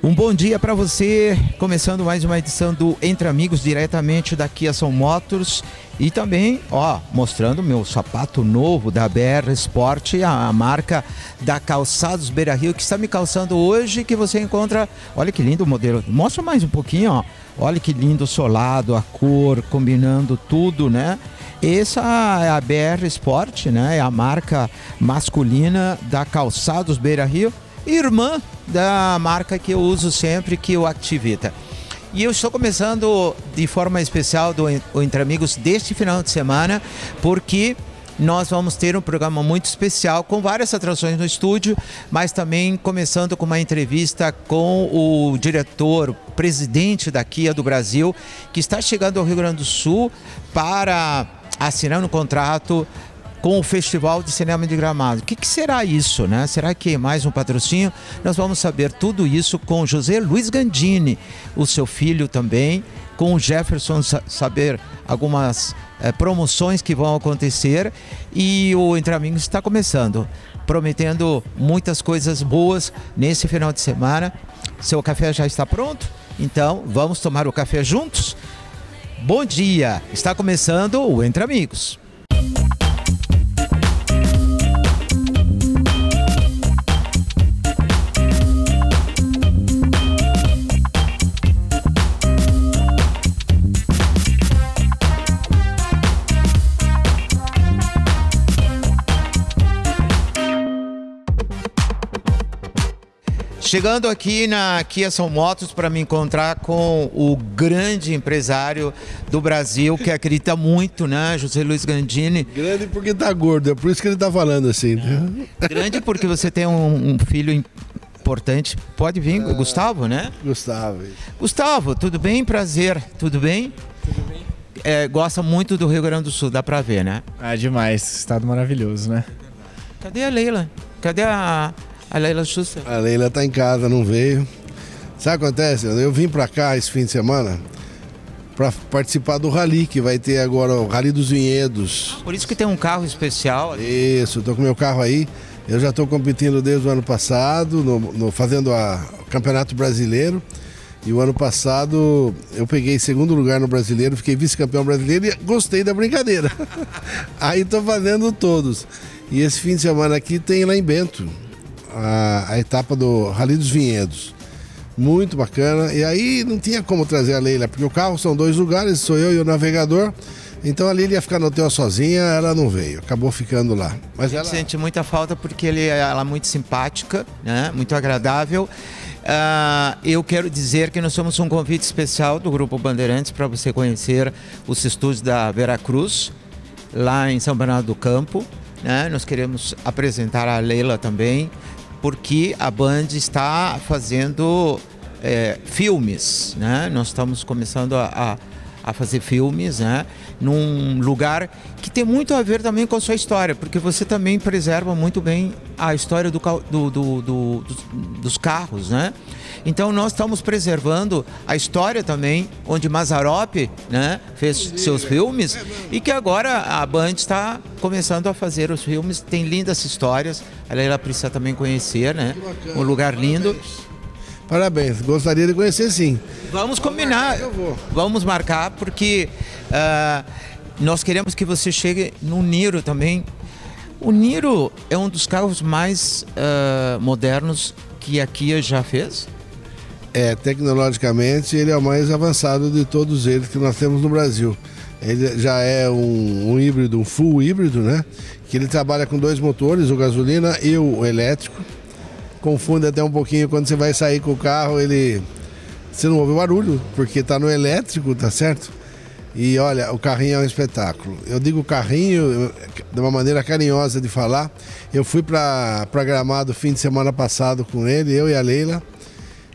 Um bom dia para você, começando mais uma edição do Entre Amigos, diretamente daqui a São Motors. E também, ó, mostrando meu sapato novo da BR Sport, a marca da Calçados Beira Rio, que está me calçando hoje, que você encontra. Olha que lindo o modelo. Mostra mais um pouquinho, ó. Olha que lindo o solado, a cor, combinando tudo, né? Essa é a BR Sport, né? É a marca masculina da Calçados Beira Rio irmã da marca que eu uso sempre, que é o Activita. E eu estou começando de forma especial do Entre Amigos deste final de semana, porque nós vamos ter um programa muito especial com várias atrações no estúdio, mas também começando com uma entrevista com o diretor, o presidente da Kia do Brasil, que está chegando ao Rio Grande do Sul para assinar um contrato com o Festival de Cinema de Gramado. O que, que, será isso, né? Será que é mais um patrocínio? Nós vamos saber tudo isso com José Luiz Gandini, o seu filho também, com o Jefferson saber algumas é, promoções que vão acontecer e o Entre Amigos está começando, prometendo muitas coisas boas nesse final de semana. Seu café já está pronto? Então vamos tomar o café juntos? Bom dia! Está começando o Entre Amigos. Chegando aqui na Kia São Motos para me encontrar com o grande empresário do Brasil que acredita muito, né, José Luiz Gandini. Grande porque tá gordo, é por isso que ele tá falando assim. Né? Grande porque você tem um, um filho importante. Pode vir, ah, Gustavo, né? Gustavo. Gustavo, tudo bem? Prazer, tudo bem? Tudo bem. É, gosta muito do Rio Grande do Sul, dá para ver, né? Ah, demais. Estado maravilhoso, né? Cadê a Leila? Cadê a, a Leila Schuster? A Leila tá em casa, não veio. Sabe o que acontece? Eu vim para cá esse fim de semana para participar do rally que vai ter agora, o Rally dos Vinhedos. Por isso que tem um carro especial. Ali. Isso, tô com meu carro aí. Eu já estou competindo desde o ano passado, no, no fazendo a, o Campeonato Brasileiro. E o ano passado eu peguei segundo lugar no brasileiro, fiquei vice-campeão brasileiro e gostei da brincadeira. aí estou fazendo todos. E esse fim de semana aqui tem lá em Bento a, a etapa do Rally dos Vinhedos. Muito bacana. E aí não tinha como trazer a Leila, porque o carro são dois lugares, sou eu e o navegador. Então a Leila ia ficar no hotel sozinha, ela não veio, acabou ficando lá. Mas a gente ela... sente muita falta porque ele, ela é muito simpática, né? muito agradável. Uh, eu quero dizer que nós somos um convite especial do Grupo Bandeirantes para você conhecer os estúdios da Veracruz, lá em São Bernardo do Campo. Né? Nós queremos apresentar a Leila também, porque a Band está fazendo é, filmes, né? Nós estamos começando a, a, a, fazer filmes, né? Num lugar que tem muito a ver também com a sua história, porque você também preserva muito bem a história do, do, do, do dos, dos carros, né? Então nós estamos preservando a história também, onde Mazarop né, fez seus filmes e que agora a Band está começando a fazer os filmes. Tem lindas histórias. Ela precisa também conhecer, né? Um lugar lindo. Parabéns, gostaria de conhecer sim. Vamos combinar. Vamos marcar porque uh, nós queremos que você chegue no Niro também. O Niro é um dos carros mais uh, modernos que a Kia já fez. É, tecnologicamente ele é o mais avançado de todos eles que nós temos no Brasil. Ele já é um, um híbrido, um full híbrido, né? Que ele trabalha com dois motores, o gasolina e o elétrico. Confunde até um pouquinho quando você vai sair com o carro, ele. Você não ouve barulho, porque está no elétrico, tá certo? E olha, o carrinho é um espetáculo. Eu digo carrinho de uma maneira carinhosa de falar. Eu fui para Gramado fim de semana passado com ele, eu e a Leila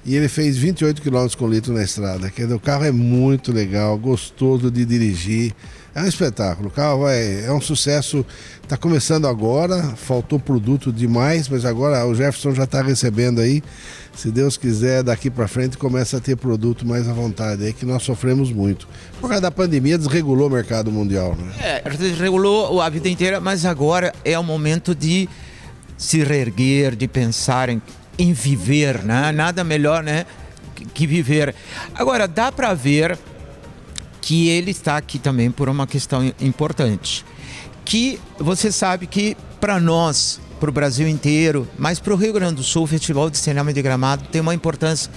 e ele fez 28 km com litro na estrada. Quer dizer, o carro é muito legal, gostoso de dirigir. É um espetáculo. O carro é, é um sucesso. Está começando agora, faltou produto demais, mas agora o Jefferson já está recebendo aí. Se Deus quiser, daqui para frente começa a ter produto mais à vontade aí, que nós sofremos muito. Por causa da pandemia, desregulou o mercado mundial. Né? É, desregulou a vida inteira, mas agora é o momento de se reerguer, de pensar em em viver, né? Nada melhor, né? Que viver. Agora, dá para ver que ele está aqui também por uma questão importante. Que você sabe que para nós, para o Brasil inteiro, mas para o Rio Grande do Sul, o Festival de Cinema de Gramado tem uma importância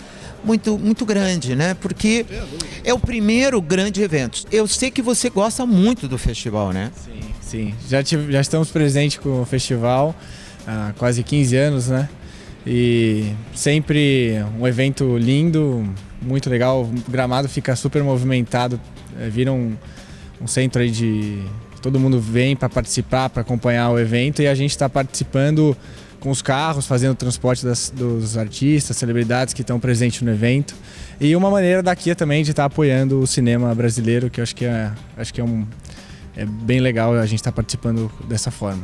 muito, muito grande, né? Porque é o primeiro grande evento. Eu sei que você gosta muito do festival, né? Sim, sim. Já, tive, já estamos presentes com o festival há quase 15 anos, né? E sempre um evento lindo, muito legal. O gramado fica super movimentado, é, vira um, um centro aí de. Todo mundo vem para participar, para acompanhar o evento e a gente está participando com os carros, fazendo o transporte das, dos artistas, celebridades que estão presentes no evento. E uma maneira da Kia também de estar tá apoiando o cinema brasileiro, que eu acho que é, acho que é, um, é bem legal a gente estar tá participando dessa forma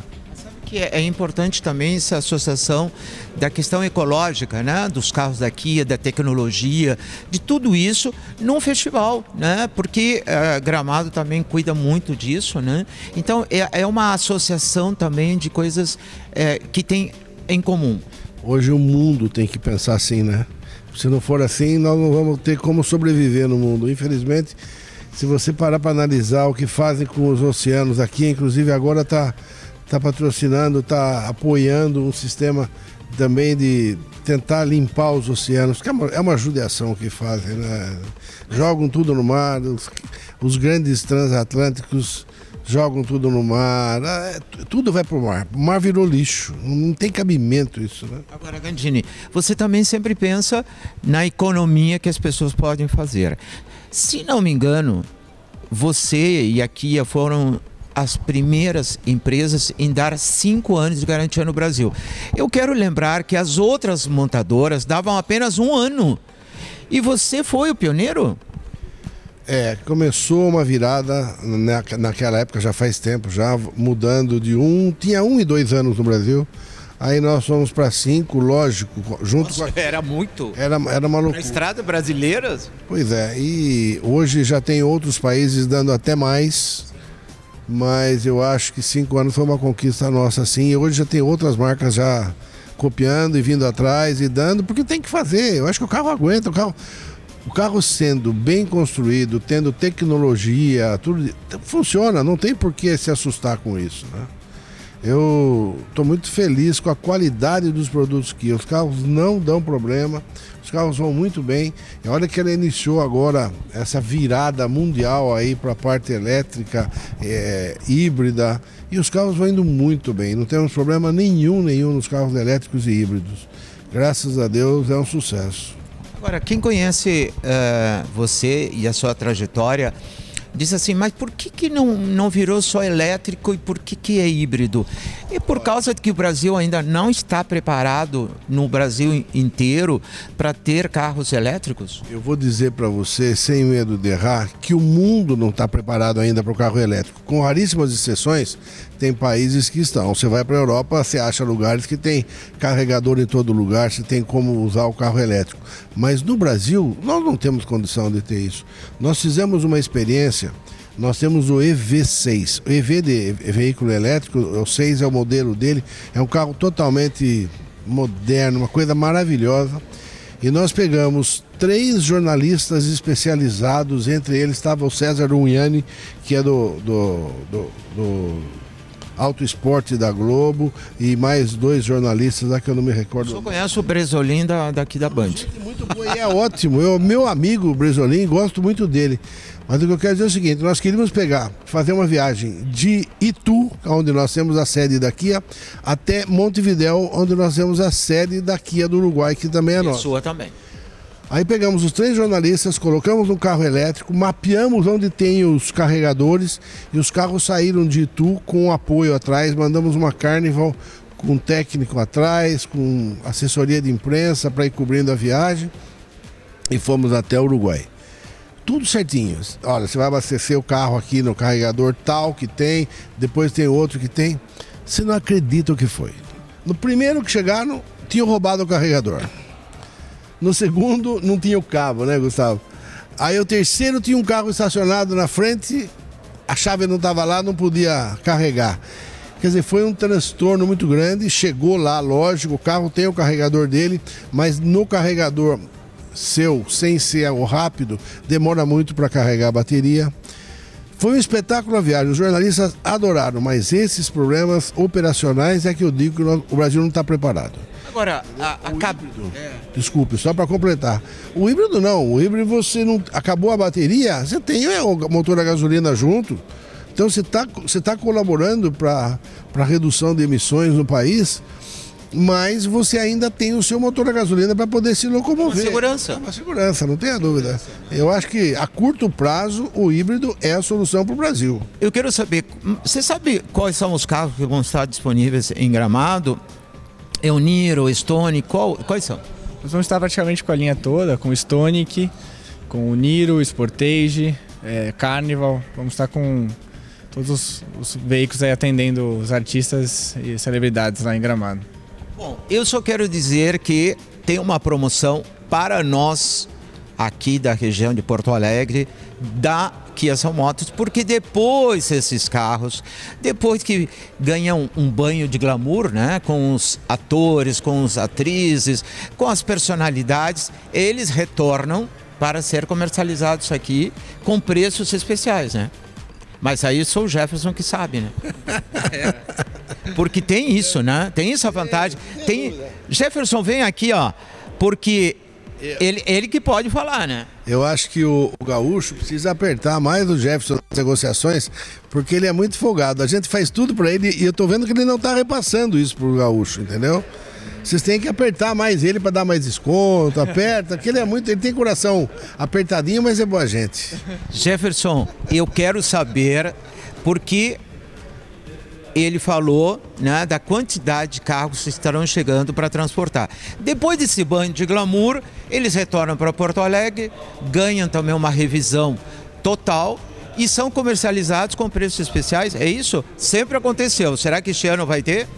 que é, é importante também essa associação da questão ecológica, né? Dos carros da Kia, da tecnologia, de tudo isso num festival, né? Porque uh, Gramado também cuida muito disso, né? Então é, é uma associação também de coisas é, que tem em comum. Hoje o mundo tem que pensar assim, né? Se não for assim, nós não vamos ter como sobreviver no mundo. Infelizmente, se você parar para analisar o que fazem com os oceanos aqui, inclusive agora está está patrocinando, está apoiando um sistema também de tentar limpar os oceanos, que é uma, é uma judiação que fazem, né? Jogam tudo no mar, os, os grandes transatlânticos jogam tudo no mar, é, tudo vai para o mar. O mar virou lixo, não tem cabimento isso, né? Agora, Gandini, você também sempre pensa na economia que as pessoas podem fazer. Se não me engano, você e a Kia foram as primeiras empresas em dar cinco anos de garantia no Brasil. Eu quero lembrar que as outras montadoras davam apenas um ano. E você foi o pioneiro? É, começou uma virada na, naquela época, já faz tempo, já mudando de um. Tinha um e dois anos no Brasil. Aí nós fomos para cinco, lógico, junto Nossa, com a... Era muito. Era, era uma loucura. Na estrada brasileira? Pois é, e hoje já tem outros países dando até mais mas eu acho que cinco anos foi uma conquista nossa, sim. E hoje já tem outras marcas já copiando e vindo atrás e dando, porque tem que fazer. Eu acho que o carro aguenta, o carro, o carro sendo bem construído, tendo tecnologia, tudo funciona, não tem por que se assustar com isso, né? Eu estou muito feliz com a qualidade dos produtos que os carros não dão problema, os carros vão muito bem. E olha que ela iniciou agora essa virada mundial aí para a parte elétrica, é, híbrida, e os carros vão indo muito bem. Não temos problema nenhum, nenhum nos carros elétricos e híbridos. Graças a Deus é um sucesso. Agora, quem conhece uh, você e a sua trajetória diz assim, mas por que, que não, não virou só elétrico e por que, que é híbrido? E por causa de que o Brasil ainda não está preparado no Brasil inteiro para ter carros elétricos? Eu vou dizer para você, sem medo de errar, que o mundo não está preparado ainda para o carro elétrico. Com raríssimas exceções, tem países que estão. Você vai para a Europa, você acha lugares que tem carregador em todo lugar, você tem como usar o carro elétrico. Mas no Brasil, nós não temos condição de ter isso. Nós fizemos uma experiência nós temos o EV6. O EV de veículo elétrico, o 6 é o modelo dele, é um carro totalmente moderno, uma coisa maravilhosa. E nós pegamos três jornalistas especializados, entre eles estava o César Unhani, que é do, do, do, do Auto Esporte da Globo e mais dois jornalistas lá que eu não me recordo. Eu conhece o Bresolim da, daqui da Band. Muito bom, e é ótimo. Eu, meu amigo Bresolim, gosto muito dele. Mas o que eu quero dizer é o seguinte: nós queríamos pegar, fazer uma viagem de Itu, onde nós temos a sede da Kia, até Montevidéu, onde nós temos a sede da Kia do Uruguai, que também é e nossa. sua também. Aí pegamos os três jornalistas, colocamos no carro elétrico, mapeamos onde tem os carregadores e os carros saíram de Itu com apoio atrás, mandamos uma Carnival com técnico atrás, com assessoria de imprensa para ir cobrindo a viagem e fomos até o Uruguai. Tudo certinho. Olha, você vai abastecer o carro aqui no carregador tal que tem, depois tem outro que tem. Você não acredita o que foi. No primeiro que chegaram, tinham roubado o carregador. No segundo, não tinha o cabo, né, Gustavo? Aí o terceiro tinha um carro estacionado na frente, a chave não estava lá, não podia carregar. Quer dizer, foi um transtorno muito grande. Chegou lá, lógico, o carro tem o carregador dele, mas no carregador seu, sem ser o rápido, demora muito para carregar a bateria. Foi um espetáculo a viagem, os jornalistas adoraram, mas esses problemas operacionais é que eu digo que o Brasil não está preparado. Agora, a, a cab... é. Desculpe, só para completar. O híbrido não, o híbrido você não. Acabou a bateria, você tem é, o motor a gasolina junto. Então você está você tá colaborando para a redução de emissões no país mas você ainda tem o seu motor a gasolina para poder se locomover. Uma segurança. Uma segurança, não tenha dúvida. Eu acho que a curto prazo o híbrido é a solução para o Brasil. Eu quero saber, você sabe quais são os carros que vão estar disponíveis em Gramado? É o Niro, o Stone, qual, quais são? Nós vamos estar praticamente com a linha toda, com o Stonic, com o Niro, Sportage, é, Carnival. Vamos estar com todos os, os veículos aí atendendo os artistas e celebridades lá em Gramado. Bom, eu só quero dizer que tem uma promoção para nós aqui da região de Porto Alegre da Kia São Motos, porque depois esses carros, depois que ganham um banho de glamour, né, com os atores, com as atrizes, com as personalidades, eles retornam para ser comercializados aqui com preços especiais, né? Mas aí sou o Jefferson que sabe, né? Porque tem isso, né? Tem essa vantagem. Tem Jefferson vem aqui, ó, porque ele, ele que pode falar, né? Eu acho que o, o Gaúcho precisa apertar mais o Jefferson nas negociações, porque ele é muito folgado. A gente faz tudo para ele e eu tô vendo que ele não tá repassando isso pro Gaúcho, entendeu? Vocês têm que apertar mais ele para dar mais desconto, aperta, que ele é muito, ele tem coração apertadinho, mas é boa gente. Jefferson, eu quero saber porque ele falou né, da quantidade de carros que estarão chegando para transportar. Depois desse banho de glamour, eles retornam para Porto Alegre, ganham também uma revisão total e são comercializados com preços especiais. É isso? Sempre aconteceu. Será que este ano vai ter?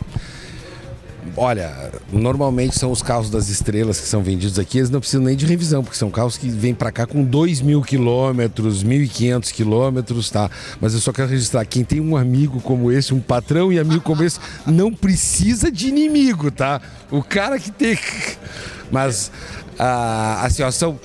Olha, normalmente são os carros das estrelas que são vendidos aqui, eles não precisam nem de revisão, porque são carros que vêm para cá com 2 mil quilômetros, 1.500 quilômetros, tá? Mas eu só quero registrar, quem tem um amigo como esse, um patrão e amigo como esse, não precisa de inimigo, tá? O cara que tem... Mas a, a situação...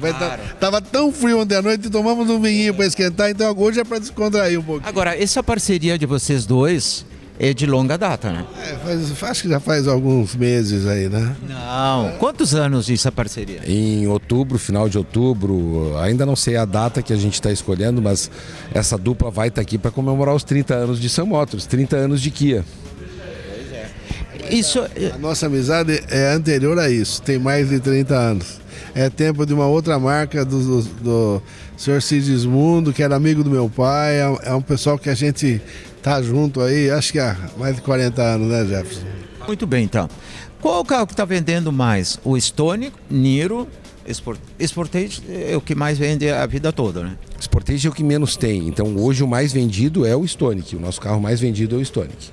Vai claro. Tava tão frio ontem à noite e tomamos um vinho para esquentar, então hoje é para descontrair um pouquinho. Agora, essa parceria de vocês dois é de longa data, né? É, faz, acho que já faz alguns meses aí, né? Não. Quantos anos essa parceria? Em outubro, final de outubro, ainda não sei a data que a gente está escolhendo, mas essa dupla vai estar tá aqui para comemorar os 30 anos de Sam Motors, 30 anos de Kia. Isso... A nossa amizade é anterior a isso, tem mais de 30 anos. É tempo de uma outra marca do, do, do Sr. Sigismundo, que era amigo do meu pai, é, é um pessoal que a gente tá junto aí, acho que há mais de 40 anos, né, Jefferson? Muito bem, então. Qual o carro que está vendendo mais? O Stone, Niro, Sport... Sportage é o que mais vende a vida toda, né? Sportage é o que menos tem. Então hoje o mais vendido é o Stonic. O nosso carro mais vendido é o Stonic.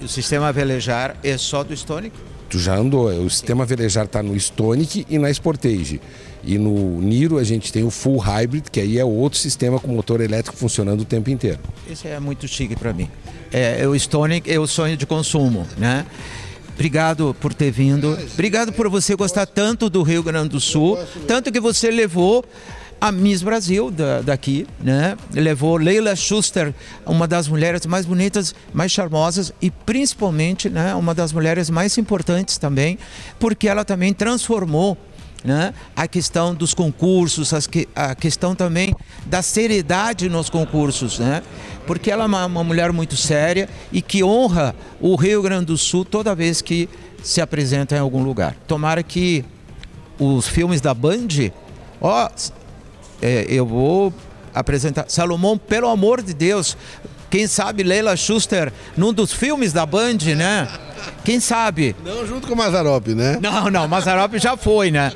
E o sistema velejar é só do Stonic? Tu já andou. O sistema velejar está no Stonic e na Sportage. E no Niro a gente tem o Full Hybrid, que aí é outro sistema com motor elétrico funcionando o tempo inteiro. Isso é muito chique para mim. É, o Stonic é o sonho de consumo, né? Obrigado por ter vindo. Obrigado por você gostar tanto do Rio Grande do Sul, tanto que você levou a Miss Brasil da, daqui, né? Levou Leila Schuster, uma das mulheres mais bonitas, mais charmosas e principalmente, né, uma das mulheres mais importantes também, porque ela também transformou né? a questão dos concursos, a questão também da seriedade nos concursos, né? porque ela é uma, uma, mulher muito séria e que honra o Rio Grande do Sul toda vez que se apresenta em algum lugar. Tomara que os filmes da Band, ó, é, eu vou apresentar. Salomão, pelo amor de Deus, quem sabe Leila Schuster num dos filmes da Band, né? Quem sabe? Não junto com o Mazarop, né? Não, não, Mazarop já foi, né?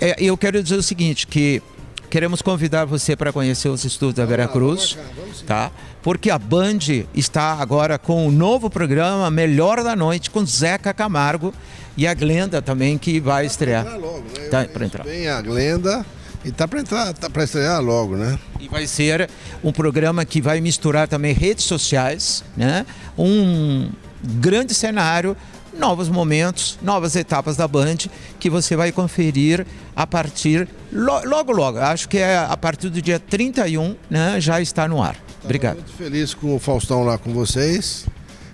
É, eu quero dizer o seguinte, que queremos convidar você para conhecer os estudos da Vera Cruz, tá? Porque a Band está agora com um novo programa Melhor da Noite com Zeca Camargo e a Glenda também que vai estrear. Logo, né? Tá, para entrar. Bem a Glenda E tá para entrar, tá para estrear logo, né? E vai ser um programa que vai misturar também redes sociais, né? Um grande cenário, novos momentos, novas etapas da Band que você vai conferir a partir logo logo. Acho que é a partir do dia 31, né, já está no ar. Obrigado. Muito feliz com o Faustão lá com vocês.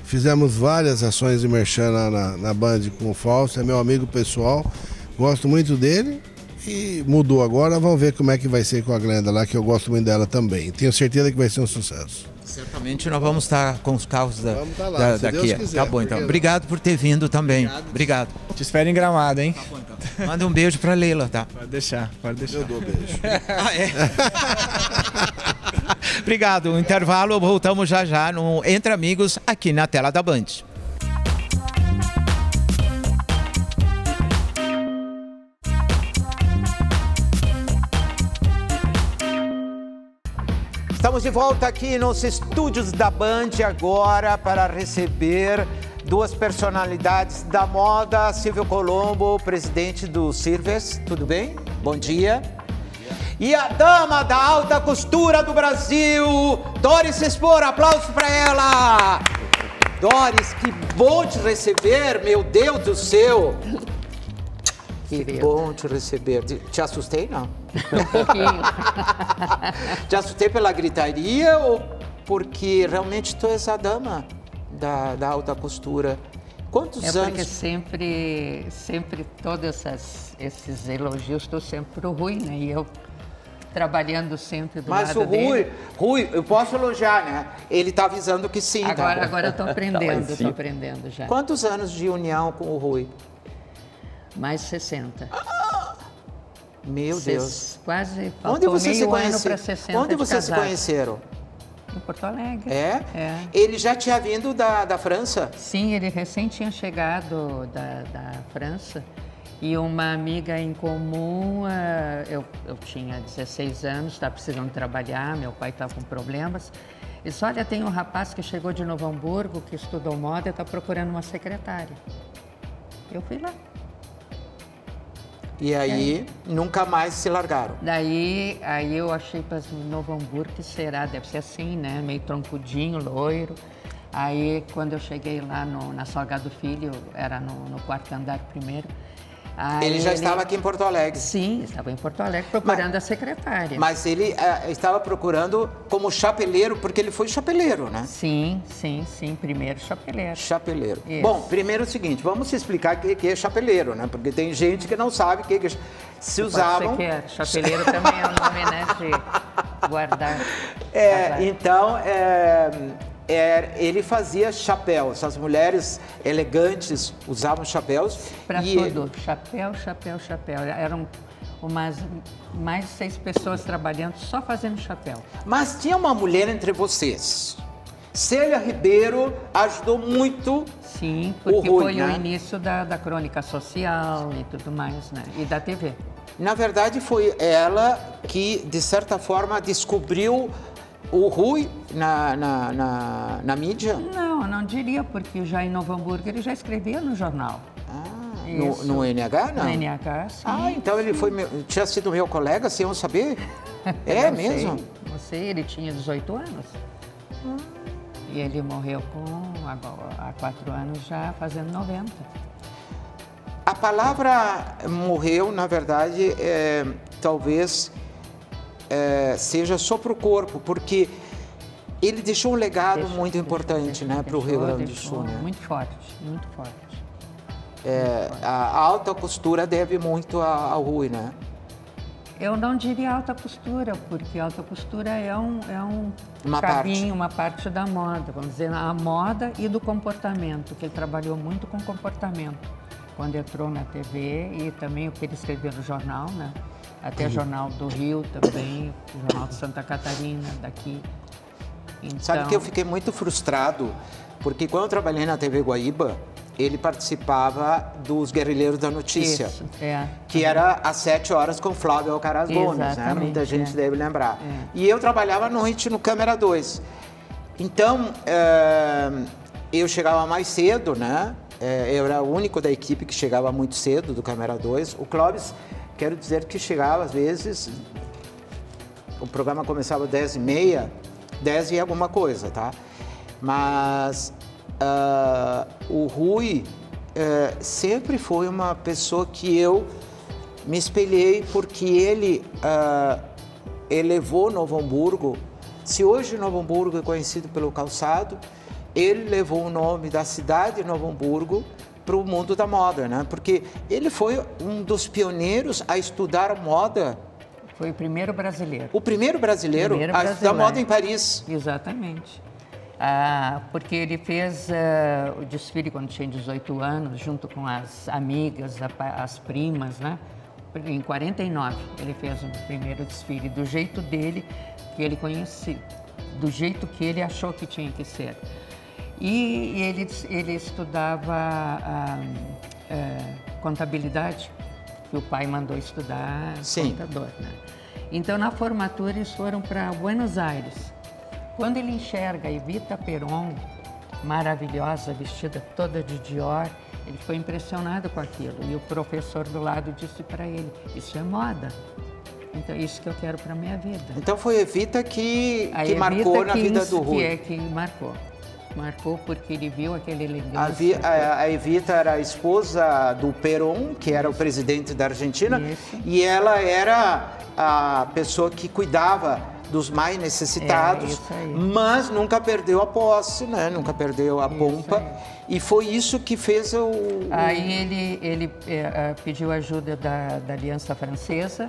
Fizemos várias ações de merchan na, na Band com o Fausto, é meu amigo pessoal. Gosto muito dele e mudou agora. Vamos ver como é que vai ser com a Glenda lá, que eu gosto muito dela também. Tenho certeza que vai ser um sucesso. Certamente nós vamos estar com os carros da, Vamos tá lá, da- se daqui. Deus quiser, tá bom, então. Obrigado por ter vindo também. Obrigado. Te espero em Gramado, hein? Manda um beijo para Leila, tá? Pode deixar, pode deixar. Eu dou beijo. Ah, é? Obrigado. Um intervalo, voltamos já já no Entre Amigos aqui na tela da Band. Estamos de volta aqui nos estúdios da Band agora para receber duas personalidades da moda, Silvio Colombo, presidente do Silves. Tudo bem? Bom dia. E a dama da alta costura do Brasil, Doris Expor, aplauso para ela. Doris, que bom te receber, meu Deus do céu. Que bom te receber. Te- Te assustei, não? Um pouquinho. Te assustei pela gritaria ou porque realmente tu és a dama da, da alta costura? Quantos É porque anos? sempre, sempre todos essas, esses elogios estão sempre pro Rui, né? E eu trabalhando sempre do Mas lado o Rui, dele. Rui, eu posso elogiar, né? Ele tá avisando que sim. tá? Agora, agora eu estou aprendendo, estou aprendendo já. Quantos anos de união com o Rui? Mais 60. Meu Ses- Deus. Quase Onde vocês se conheceram? para 60 Onde de vocês se conheceram? Em Porto Alegre. É? É. Ele já tinha vindo da, da França? Sim, ele recém tinha chegado da, da França e uma amiga em comum, eh, eu, eu tinha 16 anos, estava precisando trabalhar, meu pai estava com problemas. E disse, olha, tem um rapaz que chegou de Novo Hamburgo, que estudou moda e está procurando uma secretária. Eu fui lá. E aí, É. nunca mais se largaram. Daí aí eu achei para Novo Hamburgo que será, deve ser assim, né? Meio troncudinho, loiro. Aí quando eu cheguei lá no, na Salgado Filho, era no, no quarto andar primeiro. Aí Ele já estava aqui em Porto Alegre. Sim, estava em Porto Alegre procurando a secretária. Mas ele eh, estava procurando como chapeleiro, porque ele foi chapeleiro, né? Sim, sim, sim, primeiro chapeleiro. Chapeleiro. Isso. Bom, primeiro é o seguinte, vamos explicar o que que é chapeleiro, né? Porque tem gente que não sabe o que, que é. Se usavam. Que é. Chapeleiro também é um nome, né, de guardar. É, Azar. então, é, é, ele fazia chapéus. As mulheres elegantes usavam chapéus. Para e tudo, chapéu, chapéu, chapéu. Eram umas mais de seis pessoas trabalhando só fazendo chapéu. Mas tinha uma mulher entre vocês. Célia Ribeiro ajudou muito. Sim, porque O Rui, foi né? o início da, da crônica social e tudo mais, né? E da TV. Na verdade, foi ela que, de certa forma, descobriu o Rui na, na, na, na mídia. Não, eu não diria, porque já em Novo Hamburgo ele já escrevia no jornal. Ah, no, no NH, não? No NH, sim. Ah, então ele foi meu- tinha sido meu colega, sem eu saber? É Não mesmo? Sei, não sei, ele tinha 18 anos. E ele morreu com, agora, há quatro anos já fazendo 90. A palavra morreu, na verdade, é, talvez é, seja só para o corpo, porque ele deixou um legado Deixou- muito deixou- importante né, para o Rio Grande do Sul. Né? Muito forte, muito forte. É, a alta costura deve muito ao Rui, né? Eu não diria alta costura, porque alta costura é um, é um Uma caminho, uma parte da moda, vamos dizer, a moda e do comportamento, que ele trabalhou muito com comportamento. Quando entrou na TV e também o que ele escreveu no jornal, né? Até jornal do Rio também, o jornal de Santa Catarina, daqui. Então, Sabe que eu fiquei muito frustrado, porque quando eu trabalhei na TV Guaíba, ele participava dos Guerrilheiros da Notícia. Isso, é. Que era às 7 horas com Flávio Alcaraz Gomes, né? Muita gente é. deve lembrar. É. E eu trabalhava à noite no Câmera 2. Então, eh, eu chegava mais cedo, né? Eh, eu era o único da equipe que chegava muito cedo do Câmera 2. O Clóvis quero dizer que chegava às vezes, o programa começava às 10 e meia, 10 e alguma coisa, tá? Mas uh, o Rui uh, sempre foi uma pessoa que eu me espelhei porque ele uh, elevou Novo Hamburgo. Se hoje Novo Hamburgo é conhecido pelo calçado, ele levou o nome da cidade de Novo Hamburgo para o mundo da moda, né? Porque ele foi um dos pioneiros a estudar moda. Foi o primeiro brasileiro. O primeiro brasileiro, primeiro brasileiro. a estudar moda em Paris. Exatamente. Ah, porque ele fez uh, o desfile quando tinha 18 anos, junto com as amigas, as primas, né? Em 49 ele fez o primeiro desfile, do jeito dele que ele conhecia, do jeito que ele achou que tinha que ser. E ele, ele estudava a, a, contabilidade, que o pai mandou estudar Sim. contador. Né? Então, na formatura, eles foram para Buenos Aires. Quando ele enxerga a Evita Peron, maravilhosa, vestida toda de Dior, ele foi impressionado com aquilo. E o professor do lado disse para ele: Isso é moda. Então, é isso que eu quero para minha vida. Então, foi Evita que, que Evita marcou na vida do Rui. Que é que marcou marcou porque ele viu aquele elegância. A, a, Evita era a esposa do Perón, que era o presidente da Argentina, Isso. e ela era a pessoa que cuidava dos mais necessitados, é, mas nunca perdeu a posse, né? Nunca perdeu a isso pompa. Aí. E foi isso que fez o. Aí ele, ele é, pediu ajuda da, da Aliança Francesa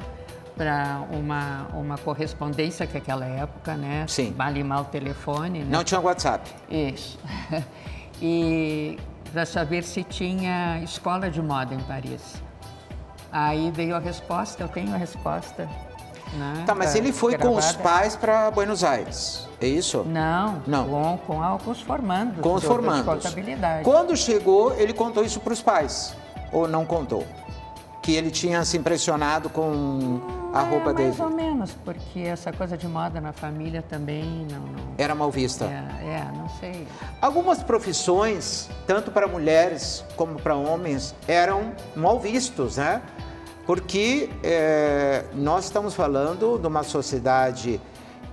para uma, uma correspondência que aquela época, né? Sim. Vale mal o telefone. Né? Não tinha WhatsApp. Isso. e para saber se tinha escola de moda em Paris. Aí veio a resposta, eu tenho a resposta. Né? Tá, mas ele foi gravada. com os pais para Buenos Aires, é isso? Não, não. Com, com, os formandos. Com os formandos. Contabilidade. Quando chegou, ele contou isso para os pais? Ou não contou? Que ele tinha se impressionado com a roupa é, dele? Mais ou menos, porque essa coisa de moda na família também não. não... Era mal vista? É, é, não sei. Algumas profissões, tanto para mulheres como para homens, eram mal vistos, né? Porque é, nós estamos falando de uma sociedade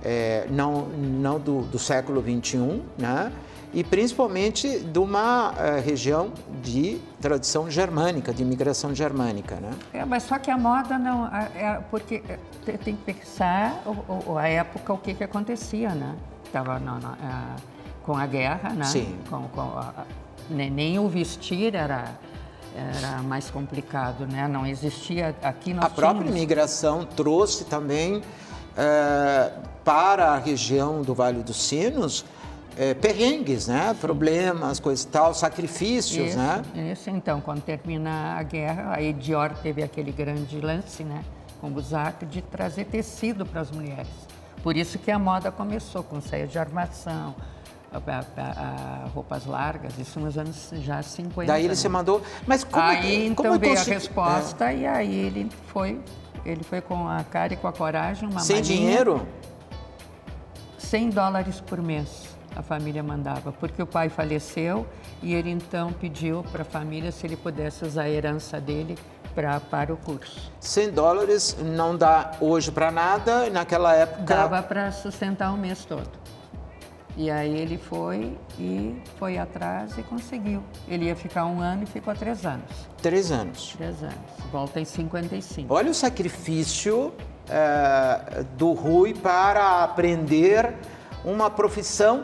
é, não, não do, do século XXI, né? E principalmente de uma uh, região de tradição germânica, de imigração germânica, né? É, mas só que a moda não, é, porque eh, tem que pensar o, o, a época o que que acontecia, né? Tava no, no, uh, com a guerra, né? Sim. Com, com a, nem, nem o vestir era era mais complicado, né? Não existia aqui nós A própria tínhamos... imigração trouxe também uh, para a região do Vale dos Sinos é, perrengues, né? Problemas, coisas e tal, sacrifícios, isso, né? Isso, então, quando termina a guerra, aí Dior teve aquele grande lance, né? Com o Busac, de trazer tecido para as mulheres. Por isso que a moda começou com saia de armação, a, a, a, roupas largas, isso nos anos já 50. Daí ele se mandou. Mas como Aí então como veio a resposta é. e aí ele foi, ele foi com a cara e com a coragem, uma Sem malinha, dinheiro? 100 dólares por mês a família mandava, porque o pai faleceu e ele então pediu para a família se ele pudesse usar a herança dele pra, para o curso. 100 dólares não dá hoje para nada, naquela época... Dava para sustentar o mês todo. E aí ele foi e foi atrás e conseguiu. Ele ia ficar um ano e ficou três anos. Três anos. Três anos. Volta em 55. Olha o sacrifício é, do Rui para aprender uma profissão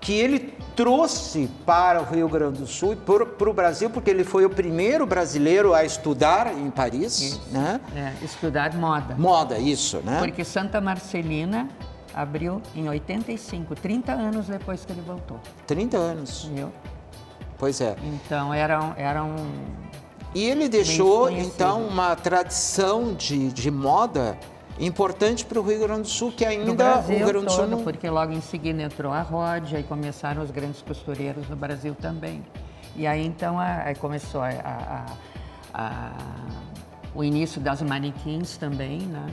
que ele trouxe para o Rio Grande do Sul, para o Brasil, porque ele foi o primeiro brasileiro a estudar em Paris, isso. né? É, estudar moda. Moda, isso, né? Porque Santa Marcelina abriu em 85, 30 anos depois que ele voltou. 30 anos. Viu? Pois é. Então era um, era um e ele deixou então uma tradição de, de moda importante para o Rio Grande do Sul, que ainda Brasil o Rio Grande do Sul todo, não... porque logo em seguida entrou a Rod, aí começaram os grandes costureiros no Brasil também. E aí então aí começou a, a, a, o início das manequins também, né?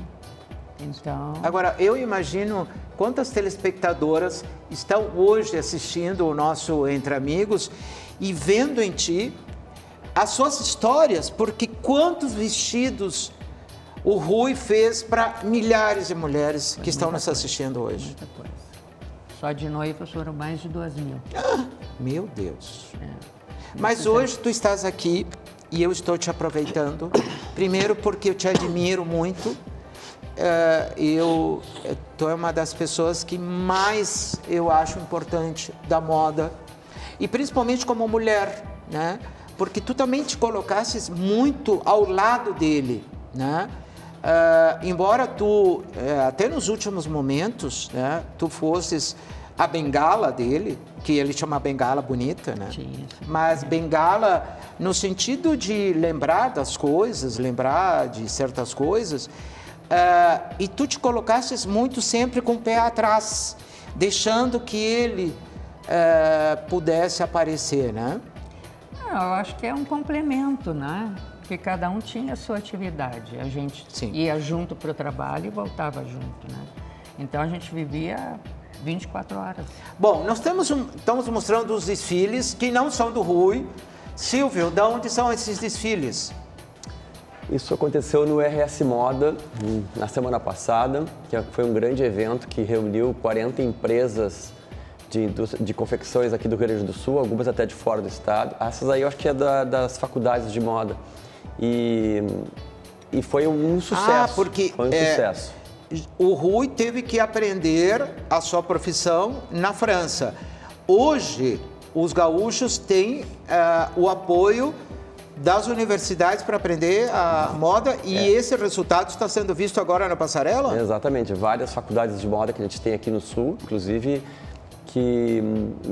Então... Agora, eu imagino quantas telespectadoras estão hoje assistindo o nosso Entre Amigos e vendo em ti as suas histórias, porque quantos vestidos o Rui fez para milhares de mulheres que estão nos assistindo hoje? Muita coisa. Só de noivas foram mais de duas mil. Meu Deus. Mas hoje tu estás aqui e eu estou te aproveitando. Primeiro porque eu te admiro muito. Eh, eu eh, tu é uma das pessoas que mais eu acho importante da moda e principalmente como mulher, né? Porque tu também te colocasses muito ao lado dele, né? Eh, embora tu eh, até nos últimos momentos, né? Tu fosses a bengala dele, que ele chama bengala bonita, né? Sim. Mas bengala no sentido de lembrar das coisas, lembrar de certas coisas, ah, e tu te colocasses muito sempre com o pé atrás, deixando que ele ah, pudesse aparecer, né? Não, eu acho que é um complemento, né? Porque cada um tinha a sua atividade. A gente Sim. ia junto para o trabalho e voltava junto, né? Então a gente vivia 24 horas. Bom, nós temos um- estamos mostrando os desfiles que não são do Rui. Silvio, de onde são esses desfiles? Isso aconteceu no RS Moda hum, na semana passada, que foi um grande evento que reuniu 40 empresas de, indústria- de confecções aqui do Rio Grande do Sul, algumas até de fora do estado. Essas aí eu acho que é da- das faculdades de moda. E, e foi um sucesso. Ah, porque, foi um é, sucesso. O Rui teve que aprender a sua profissão na França. Hoje, os gaúchos têm ah, o apoio das universidades para aprender a moda e É. esse resultado está sendo visto agora na passarela? Exatamente, várias faculdades de moda que a gente tem aqui no Sul, inclusive que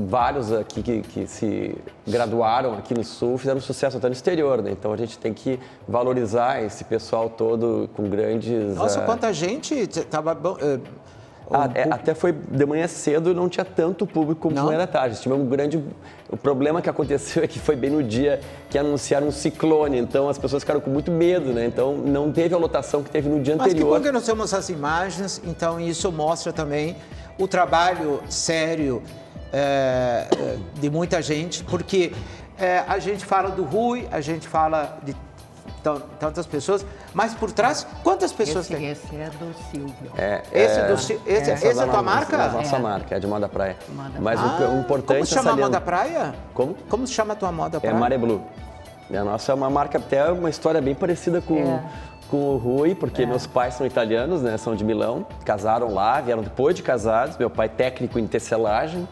vários aqui que, que se graduaram aqui no Sul fizeram sucesso até no exterior, né? Então a gente tem que valorizar esse pessoal todo com grandes... Nossa, ah, quanta gente estava bom. eh, ah, é, até foi de manhã cedo não tinha tanto público como Não? era tarde. Tivemos um grande. O problema que aconteceu é que foi bem no dia que anunciaram um ciclone, então as pessoas ficaram com muito medo, né? Então não teve a lotação que teve no dia Mas que anterior. bom que nós temos as imagens, então isso mostra também o trabalho sério eh, eh, de muita gente, porque eh, a gente fala do Rui, a gente fala de tan- tantas pessoas, mas por trás, quantas pessoas Esse, tem? esse é do Silvio. É, Esse, é- do, esse, é. esse é a da tua nossa- marca? da Nossa É. marca, é de moda praia. Moda Mas o, Ah, o importante Como se chama é a moda praia? Como? Como se chama a tua moda É praia? Maré Blue. A nossa é uma marca, até uma história bem parecida com, É. com o Rui, porque meus pais são italianos, né? São de Milão, casaram lá, vieram depois de casados. Meu pai técnico em tecelagem.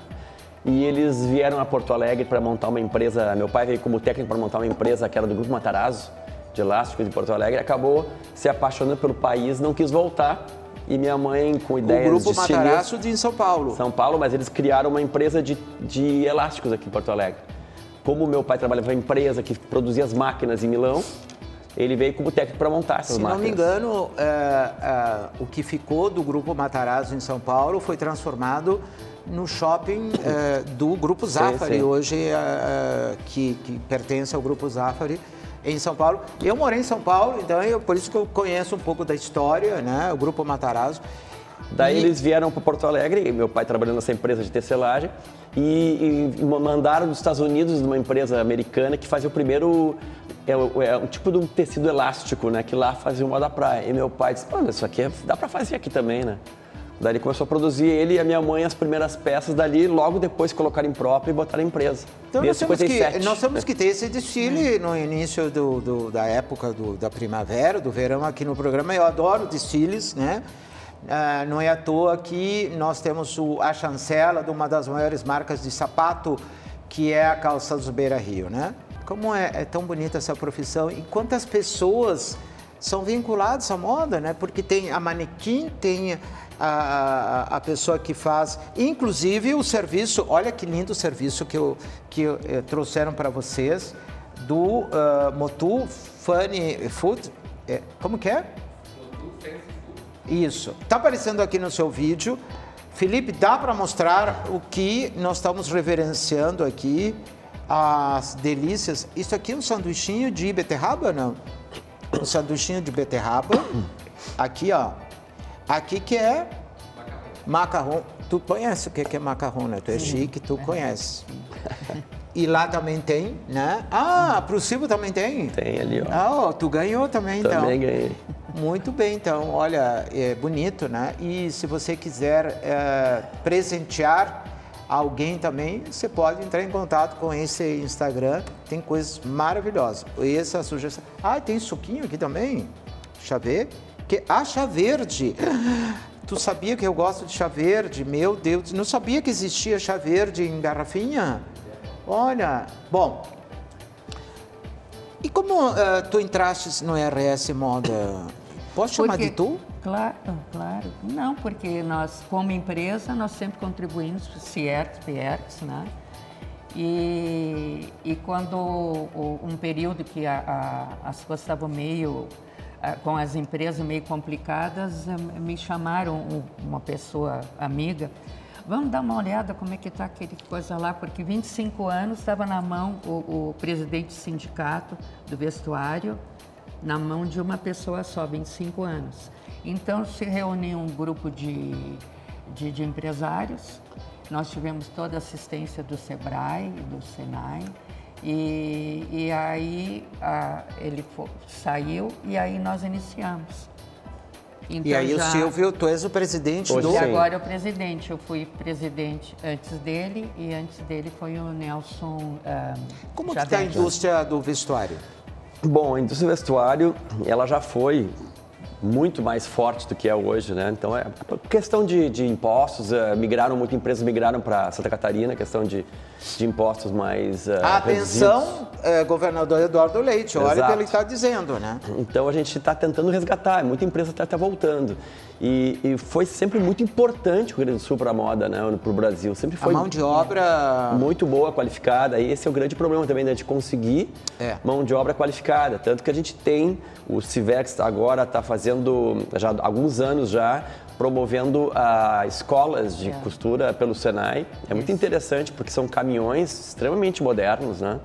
E eles vieram a Porto Alegre para montar uma empresa. Meu pai veio como técnico para montar uma empresa que era do Grupo Matarazzo, de elásticos em Porto Alegre. Acabou se apaixonando pelo país, não quis voltar. E minha mãe, com O ideias grupo de Matarazzo de São Paulo. são Paulo, mas eles criaram uma empresa de, de elásticos aqui em Porto Alegre. Como meu pai trabalhava em empresa que produzia as máquinas em Milão, ele veio como técnico para montar essas Se não me engano, é, é, o que ficou do Grupo Matarazzo em São Paulo foi transformado no shopping é, do Grupo Zafari, sim. hoje é, é, que, que pertence ao Grupo Zafari em São Paulo. Eu morei em São Paulo, então eu, por isso que eu conheço um pouco da história, né? O Grupo Matarazzo. Daí E- eles vieram para Porto Alegre, meu pai trabalhando nessa empresa de tecelagem, e, e mandaram dos Estados Unidos de uma empresa americana que fazia o primeiro, é, é um tipo de um tecido elástico, né? Que lá fazia uma da praia. E meu pai disse, mano, isso aqui é- dá para fazer aqui também, né? Daí ele começou a produzir ele e a minha mãe as primeiras peças dali, logo depois colocaram em próprio e botaram em empresa. Então nós temos, que, 57. nós temos que ter esse desfile no início do, do- da época do- da primavera, do verão aqui no programa. Eu adoro desfiles, né? Ah, não é à toa que nós temos o- a chancela de uma das maiores marcas de sapato, que é a Calçados Beira Rio, né? Como é, é tão bonita essa profissão e quantas pessoas são vinculadas à moda, né? Porque tem a manequim, tem a, a, a pessoa que faz, inclusive o serviço, olha que lindo o serviço que, eu, que eu, eh, trouxeram para vocês do ah, Motu Funny Food. Eh, como que é? Isso. Está aparecendo aqui no seu vídeo. Felipe, dá para mostrar o que nós estamos reverenciando aqui, as delícias. Isso aqui é um sanduichinho de beterraba, não? Um sanduichinho de beterraba. Aqui, ó. Aqui que é macarrão. Tu conhece o que que é macarrão, né? Tu é chique, tu conhece. E lá também tem, né? Ah, pro Silvio também tem? Tem ali, ó. Ah, ó, tu ganhou também, então. Também ganhei. Muito bem, então, olha, é bonito, né? E se você quiser é, presentear alguém também, você pode entrar em contato com esse Instagram, tem coisas maravilhosas. Essa sugestão. Ah, tem suquinho aqui também? Chá verde? Que... Ah, chá verde! Tu sabia que eu gosto de chá verde? Meu Deus, não sabia que existia chá verde em garrafinha? Olha, bom. E como uh, tu entraste no RS Moda? Posso chamar de tu? Claro, claro. Não, porque nós, como empresa, nós sempre contribuímos para o PIERTS, né? E, e quando o- um período que a- a- as coisas estavam meio, ah, com as empresas meio complicadas, eh, me chamaram um- uma pessoa amiga, vamos dar uma olhada como é que está aquele coisa lá, porque 25 anos estava na mão o, o presidente do sindicato do vestuário, na mão de uma pessoa só, 25 anos. Então se reuniu um grupo de, de, de empresários, nós tivemos toda a assistência do SEBRAE, do SENAI, e, e aí a- ele fo- saiu e aí nós iniciamos. E Então, aí já- o Silvio, tu és o presidente Hoje do... e agora é o presidente. Eu fui presidente antes dele e antes dele foi o Nelson. ah, Como que está a indústria do vestuário? Bom, a indústria do vestuário, ela já foi muito mais forte do que é hoje, né? Então, é questão de, de impostos, eh, migraram, muitas empresas migraram para Santa Catarina, questão de, de impostos mais eh. Atenção, é, governador Eduardo Leite, olha o que ele está dizendo, né? Então a gente está tentando resgatar, muita empresa está voltando. E, e foi sempre muito importante o Rio Grande do Sul para a moda, né, para o Brasil. Sempre A foi mão de obra... muito boa, qualificada. E esse é o grande problema também, né, de conseguir É. mão de obra qualificada. Tanto que a gente tem, o Civex agora está fazendo, já há alguns anos já, promovendo ah, escolas de É. costura pelo Senai. É muito interessante porque são caminhões extremamente modernos, né?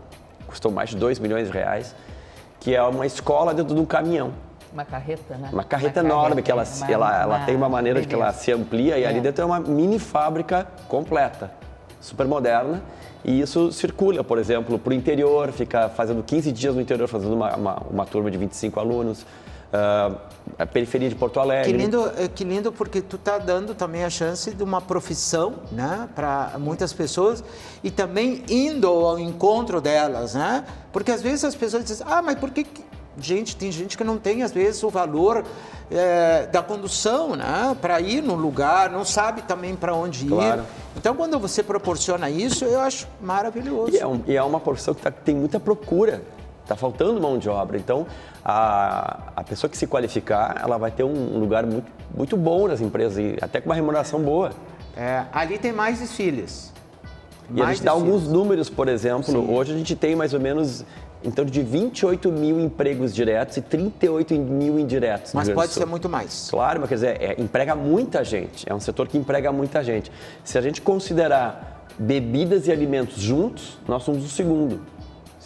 Custam mais de 2 milhões de reais, que é uma escola dentro de um caminhão. Uma carreta, né? Uma carreta enorme, que ela, uma- ela, ela uma tem uma maneira de que ela beleza. se amplia e ali É. dentro é uma mini fábrica completa, super moderna. E isso circula, por exemplo, para o interior, fica fazendo 15 dias no interior, fazendo uma, uma, uma turma de 25 alunos. Ah, a periferia de Porto Alegre. Que lindo, é, que lindo porque tu tá dando também a chance de uma profissão, né, para muitas pessoas e também indo ao encontro delas, né? Porque às vezes as pessoas dizem, ah, mas por que, que... gente tem gente que não tem às vezes o valor é, da condução, né, para ir no lugar, não sabe também para onde Claro. ir. Então quando você proporciona isso, eu acho maravilhoso. E é, um- e é uma profissão que tá- tem muita procura, está faltando mão de obra. Então, a, a pessoa que se qualificar, ela vai ter um lugar muito, muito bom nas empresas e até com uma remuneração boa. É, ali tem mais desfiles. E a Mais gente dá desfiles. alguns números, por exemplo, hoje a gente tem mais ou menos em torno de 28 mil empregos diretos e 38 mil indiretos. Mas pode ser muito mais. Claro, mas quer dizer, é, emprega muita gente. É um setor que emprega muita gente. Se a gente considerar bebidas e alimentos juntos, nós somos o segundo.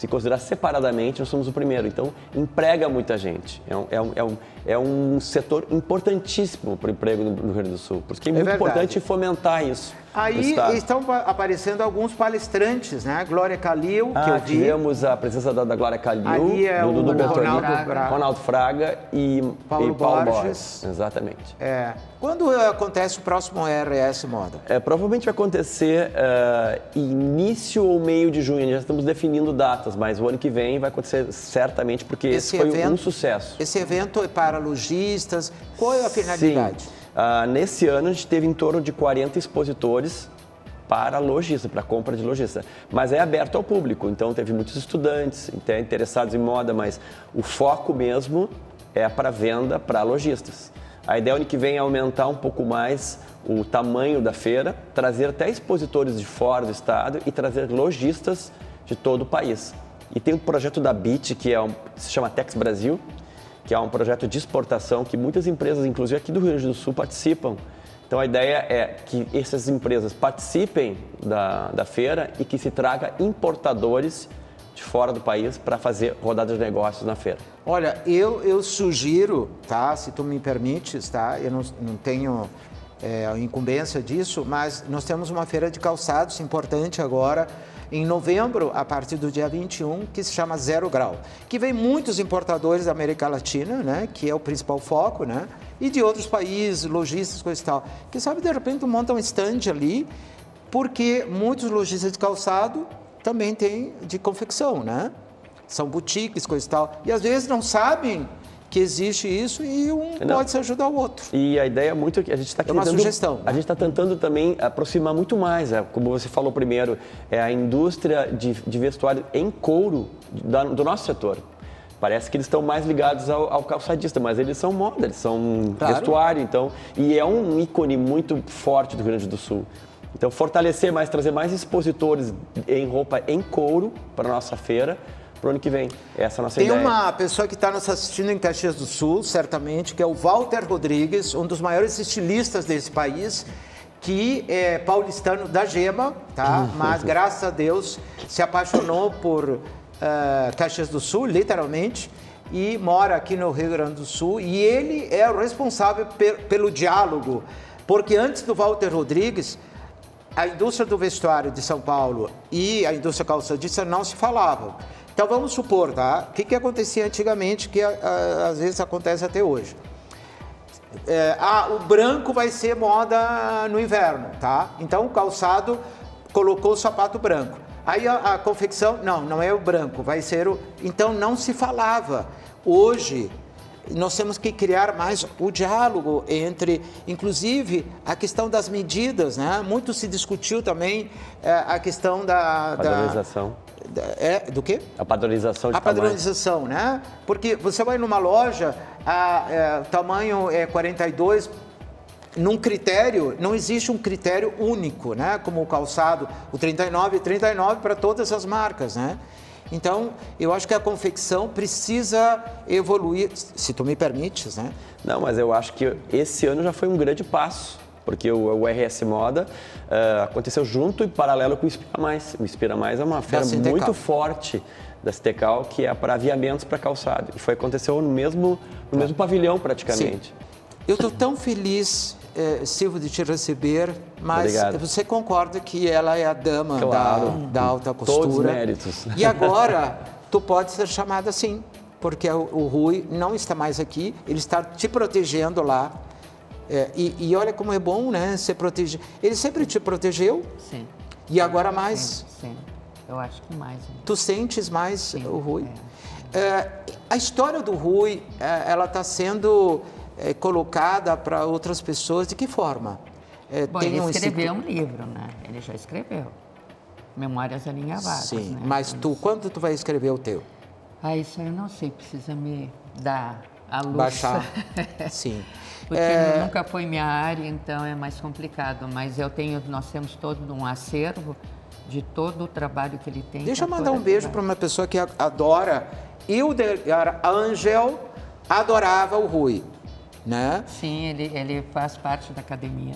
Se considerar separadamente, nós somos o primeiro. Então, emprega muita gente. É um, é um, é um, é um setor importantíssimo para o emprego no, Rio Grande do Sul. Por isso que é muito verdade. importante fomentar isso. Aí estão pa- aparecendo alguns palestrantes, né? Glória Calil, que Ah, eu vi. tivemos a presença da, da Glória Calil, Ali é do o Dudu Bertolini, Ronaldo Braga. Ronaldo Fraga e Paulo e Paulo Borges. Borges. Exatamente. É. Quando eh, acontece o próximo RS Moda? É, provavelmente vai acontecer eh, início ou meio de junho. Já estamos definindo datas, mas o ano que vem vai acontecer certamente, porque esse, foi um sucesso. Esse evento é para lojistas. Qual é a finalidade? Sim. Ah, nesse ano a gente teve em torno de 40 expositores para lojista, para compra de lojista. Mas é aberto ao público, então teve muitos estudantes até interessados em moda, mas o foco mesmo é para venda para lojistas. A ideia ano que vem é aumentar um pouco mais o tamanho da feira, trazer até expositores de fora do estado e trazer lojistas de todo o país. E tem um projeto da BIT, que é um, se chama Tex Brasil, que é um projeto de exportação que muitas empresas, inclusive aqui do Rio Grande do Sul, participam. Então a ideia é que essas empresas participem da, da feira e que se traga importadores de fora do país para fazer rodadas de negócios na feira. Olha, eu, eu sugiro, tá? Se tu me permites, tá? Eu não, não tenho é, incumbência disso, mas nós temos uma feira de calçados importante agora, em novembro, a partir do dia 21, que se chama Zero Grau, que vem muitos importadores da América Latina, né, que é o principal foco, né, e de outros países, lojistas, coisa e tal, que sabe, de repente, montam um stand ali, porque muitos lojistas de calçado também têm de confecção, né? São boutiques, coisa e tal. E às vezes não sabem que existe isso e um não. pode se ajudar o outro. E a ideia é muito que a gente está é uma sugestão. A gente está tentando também aproximar muito mais, é, como você falou primeiro, é a indústria de, de vestuário em couro da, do nosso setor. Parece que eles estão mais ligados ao, ao, calçadista, mas eles são moda, eles são claro. vestuário, então. E é um ícone muito forte do Rio Grande do Sul. Então, fortalecer mais, trazer mais expositores em roupa em couro para a nossa feira para o ano que vem. Essa é a nossa Tem ideia. Tem uma pessoa que está nos assistindo em Caxias do Sul, certamente, que é o Walter Rodrigues, um dos maiores estilistas desse país, que é paulistano da Gema, tá? Uhum. Mas, graças a Deus, se apaixonou por uh, Caxias do Sul, literalmente, e mora aqui no Rio Grande do Sul. E ele é o responsável pelo diálogo, porque antes do Walter Rodrigues, a indústria do vestuário de São Paulo e a indústria calçadista não se falavam. Então vamos supor, tá? O que, que acontecia antigamente que a, a, às vezes acontece até hoje? É, ah, o branco vai ser moda no inverno, tá? Então o calçado colocou o sapato branco. Aí a, a confecção, não, não é o branco, vai ser o. Então não se falava. Hoje nós temos que criar mais o diálogo entre, inclusive, a questão das medidas, né? Muito se discutiu também é, a questão da... Padronização. Da, é, do quê? A padronização de A padronização, tamanho. né? Porque você vai numa loja, a, é, tamanho é 42, num critério, não existe um critério único, né? Como o calçado, o 39 e 39 para todas as marcas, né? Então, eu acho que a confecção precisa evoluir, se tu me permites, né? Não, mas eu acho que esse ano já foi um grande passo, porque o, o RS Moda uh, aconteceu junto e paralelo com o Inspira Mais. O Inspira Mais é uma feira muito forte da Citecal, que é para aviamentos para calçado. E foi aconteceu no mesmo, no mesmo pavilhão praticamente. Sim. Eu estou tão feliz é, Silvio, de te receber, mas Obrigado. você concorda que ela é a dama claro. da, da, alta costura. Todos os méritos. E agora, tu pode ser chamada assim, porque o, o Rui não está mais aqui, ele está te protegendo lá. É, e, e, olha como é bom, né, ser protegido. Ele sempre te protegeu? Sim. E agora mais? Sim, sim. eu acho que mais. Né? Tu sentes mais sim, o Rui? É. É, a história do Rui, é, ela está sendo é, colocada para outras pessoas de que forma? É, Bom, ele um escreveu um livro, né? Ele já escreveu. Memórias Alinhavadas. Sim, né? mas tu, quando tu vai escrever o teu? Ah, isso eu não sei, precisa me dar a luz. Baixar, sim. Porque é... nunca foi minha área, então é mais complicado. Mas eu tenho, nós temos todo um acervo de todo o trabalho que ele tem. Deixa eu mandar um beijo para uma pessoa que adora. Hildegar Angel adorava o Rui né? Sim, ele, ele faz parte da Academia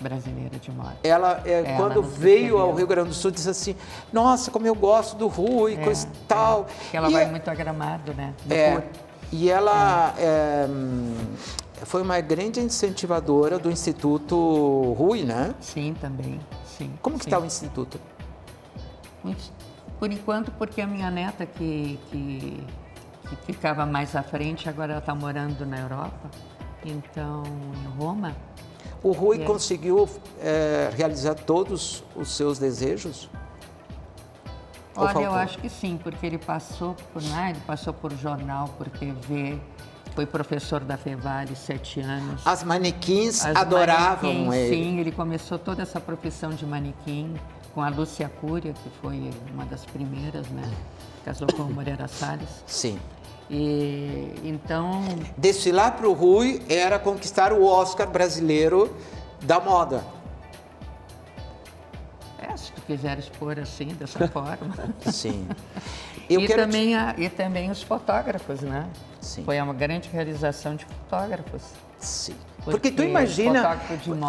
Brasileira de Moda. Ela, é, Ela quando veio ao Rio Grande do Sul, disse assim, nossa, como eu gosto do Rui, é, coisa e tal. É, ela e vai é, muito a Gramado, né? É, e ela é, foi uma grande incentivadora do Instituto Rui, né? Sim, também, sim. Como que está o Instituto? Por enquanto, porque a minha neta que, que, que ficava mais à frente, agora ela está morando na Europa então em Roma. O Rui é... conseguiu é, realizar todos os seus desejos? Olha, eu acho que sim, porque ele passou por, né, ele passou por jornal, por TV, foi professor da Fevale sete anos. As manequins As adoravam manequins, ele. Sim, ele começou toda essa profissão de manequim com a Lúcia Cúria, que foi uma das primeiras, né? Casou com o Moreira Salles. Sim. E, então. Desfilar para o Rui era conquistar o Oscar brasileiro da moda. É, se tu quiser expor assim, dessa forma. Sim. Eu e, também te... a, e também os fotógrafos, né? Sim. Foi uma grande realização de fotógrafos. Sim. Porque, Porque tu imagina.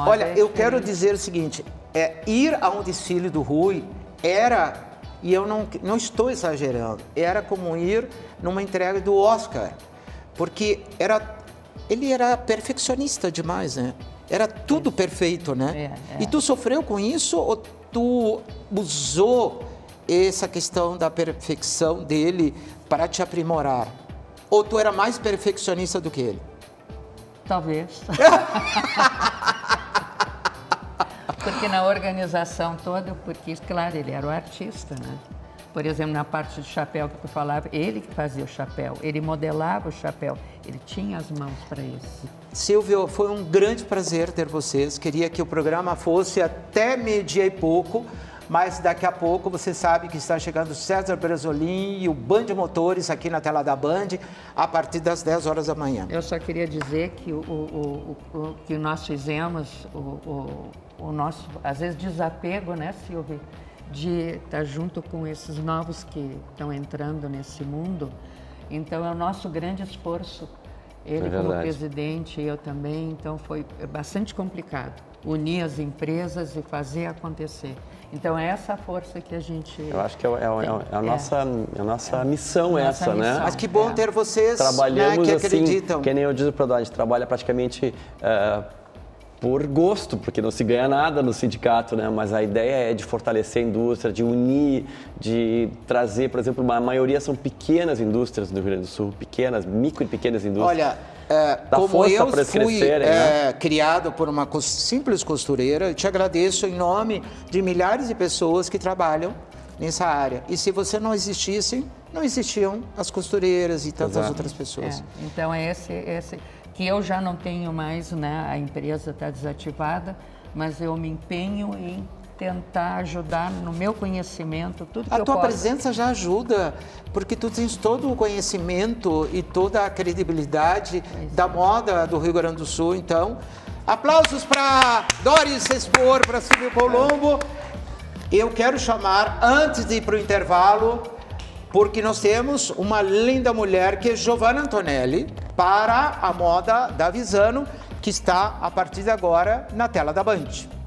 Olha, é eu quero dizer o seguinte: é, ir a um desfile do Rui era e eu não, não estou exagerando. Era como ir numa entrega do Oscar. Porque era, ele era perfeccionista demais, né? Era tudo perfeito, né? É, é. E tu sofreu com isso ou tu usou essa questão da perfeição dele para te aprimorar? Ou tu era mais perfeccionista do que ele? Talvez. porque na organização toda, porque, claro, ele era o artista, né? Por exemplo, na parte do chapéu que tu falava, ele que fazia o chapéu, ele modelava o chapéu, ele tinha as mãos para isso. Silvio, foi um grande prazer ter vocês. Queria que o programa fosse até meio-dia e pouco, mas daqui a pouco você sabe que está chegando César Brasolim e o Band Motores aqui na tela da Band a partir das 10 horas da manhã. Eu só queria dizer que o, o, o, o que nós fizemos, o, o, o nosso, às vezes, desapego, né, Silvio, de estar junto com esses novos que estão entrando nesse mundo. Então, é o nosso grande esforço. Ele É como presidente, eu também, então foi bastante complicado unir as empresas e fazer acontecer. Então, é essa força que a gente Eu acho que é, é- é- é a, É. nossa, é a nossa missão Nossa essa, né? missão. Mas que bom É. ter vocês né, Trabalhamos que assim, acreditam. que nem eu disse para a gente trabalha praticamente eh, por gosto, porque não se ganha nada no sindicato, né? Mas a ideia é de fortalecer a indústria, de unir, de trazer, por exemplo, uma a maioria são pequenas indústrias do Rio Grande do Sul, pequenas, micro e pequenas indústrias. Olha, é, como força eu fui é, né? criado por uma simples costureira, eu te agradeço em nome de milhares de pessoas que trabalham nessa área. E se você não existisse, não existiam as costureiras e tantas Exato. outras pessoas. É, então é esse, esse que eu já não tenho mais, né? A empresa está desativada, mas eu me empenho em tentar ajudar no meu conhecimento tudo que A eu tua posso. presença já ajuda, porque tu tens todo o conhecimento e toda a credibilidade da moda do Rio Grande do Sul. Então, aplausos para Doris Expor, para Silvio Colombo. Eu quero chamar, antes de ir para o intervalo, porque nós temos uma linda mulher que é Giovanna Antonelli, para a moda da Visano, que está a partir de agora na tela da Band.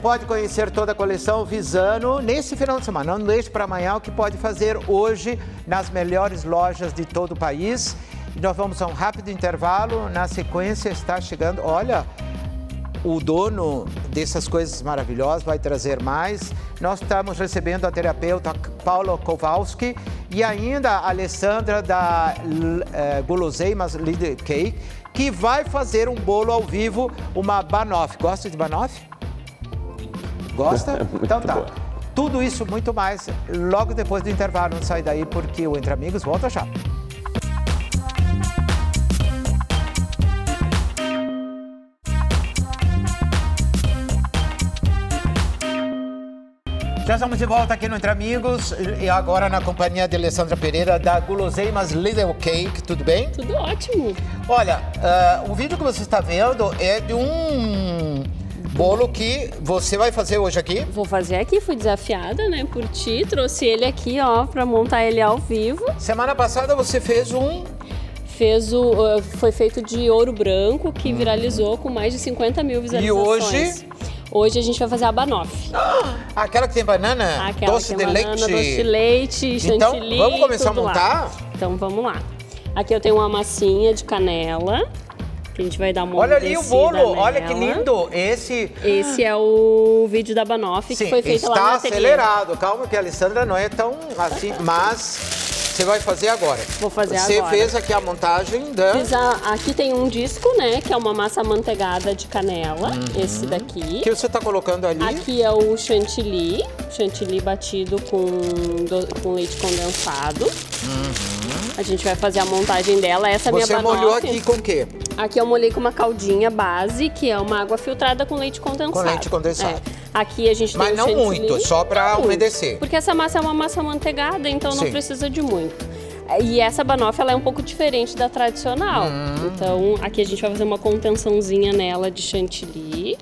Pode conhecer toda a coleção Visano nesse final de semana. Não deixe para amanhã o que pode fazer hoje nas melhores lojas de todo o país. Nós vamos a um rápido intervalo. Na sequência está chegando, olha, o dono dessas coisas maravilhosas vai trazer mais. Nós estamos recebendo a terapeuta Paula Kowalski e ainda a Alessandra da eh, Guloseimas Leader Cake, que vai fazer um bolo ao vivo, uma banoffee. Gosta de banoffee? Gosta? Muito então tá. boa. Tudo isso, muito mais, logo depois do intervalo. Não sai daí porque o Entre Amigos volta já. Já estamos de volta aqui no Entre Amigos e agora na companhia de Alessandra Pereira da Guloseimas Little Cake. Tudo bem? Tudo ótimo. Olha, ah, o vídeo que você está vendo é de um bolo que você vai fazer hoje aqui. Vou fazer aqui, fui desafiada, né, por ti. Trouxe ele aqui, ó, pra montar ele ao vivo. Semana passada você fez um. Fez o, foi feito de ouro branco, que viralizou com mais de 50 mil visualizações. hoje? Hoje a gente vai fazer a banoffee. Aquela que tem banana, Aquela doce que de é banana, leite. doce de leite, Então, chantilly, vamos começar a tudo lá. montar? Então vamos lá. Aqui eu tenho uma massinha de canela, que a gente vai dar uma Olha ali o bolo, olha que nela. lindo. Esse Esse é o vídeo da banoffee sim, que foi feito lá está acelerado. Calma que a Alessandra não é tão assim, mas Você vai fazer agora. Vou fazer Você agora. fez aqui a montagem da... A- aqui tem um disco, né? Que é uma massa manteigada de canela. Esse daqui. Que você está colocando ali? Aqui é o chantilly, chantilly batido com, do- com leite condensado. A gente vai fazer a montagem dela. Essa é a minha Você banoffee. molhou aqui com o quê? Aqui eu molhei com uma caldinha base, que é uma água filtrada com leite condensado. Com leite condensado. É. Aqui a gente Mas não chantilly. muito, só pra Não muito, umedecer. Porque essa massa é uma massa manteigada, então não Sim. precisa de muito. E essa banoffee ela é um pouco diferente da tradicional. Hum. Então aqui a gente vai fazer uma contençãozinha nela de chantilly.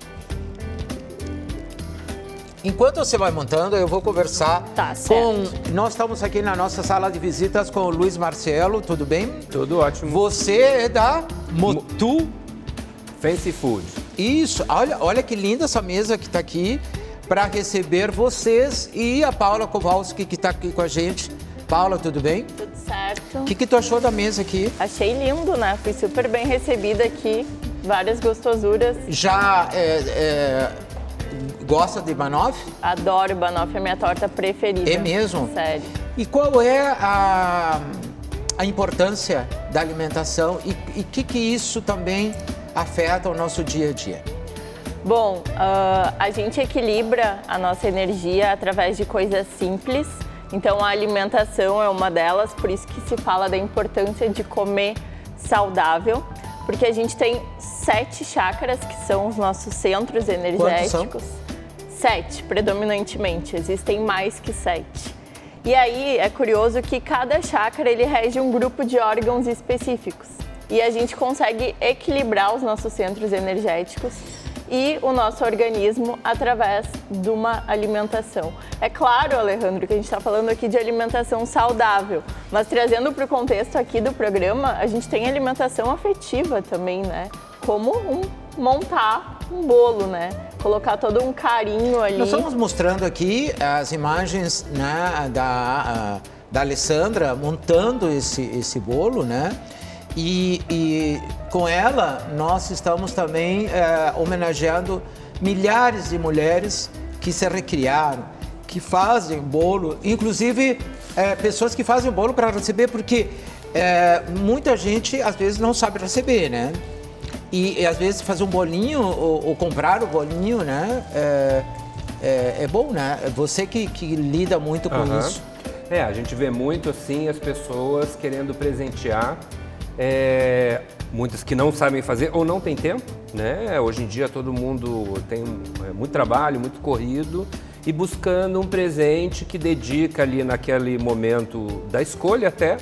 Enquanto você vai montando, eu vou conversar Tá, com... Nós estamos aqui na nossa sala de visitas com o Luiz Marcelo, tudo bem? Tudo ótimo. Você é da Motu... Fancy Food. Isso, olha, olha que linda essa mesa que está aqui para receber vocês e a Paula Kowalski que está aqui com a gente. Paula, tudo bem? Tudo certo. O que, que tu achou da mesa aqui? Achei lindo, né? Fui super bem recebida aqui. Várias gostosuras. Já é, é, gosta de banoffee? Adoro banoffee, é minha torta preferida. É mesmo? Sério. E qual é a, a importância da alimentação e o que, que isso também afeta o nosso dia a dia? Bom, ah, a gente equilibra a nossa energia através de coisas simples. Então, a alimentação é uma delas, por isso que se fala da importância de comer saudável, porque a gente tem sete chakras, que são os nossos centros energéticos. Sete, predominantemente. Existem mais que sete. E aí é curioso que cada chakra ele rege um grupo de órgãos específicos. E a gente consegue equilibrar os nossos centros energéticos e o nosso organismo através de uma alimentação. É claro, Alejandro, que a gente está falando aqui de alimentação saudável, mas trazendo para o contexto aqui do programa, a gente tem alimentação afetiva também, né? Como um, montar um bolo, né? Colocar todo um carinho ali. Nós estamos mostrando aqui as imagens né, da, da Alessandra montando esse, esse bolo, né? E, e com ela nós estamos também eh, homenageando milhares de mulheres que se recriaram, que fazem bolo, inclusive eh, pessoas que fazem bolo para receber, porque eh, muita gente às vezes não sabe receber, né? E, e, às vezes fazer um bolinho ou, ou comprar o bolinho, né? É, é, é bom, né? É Você que, que lida muito com Aham. isso. É, a gente vê muito assim as pessoas querendo presentear, é, muitas que não sabem fazer ou não tem tempo, né? Hoje em dia todo mundo tem é, muito trabalho, muito corrido e buscando um presente que dedica ali naquele momento da escolha até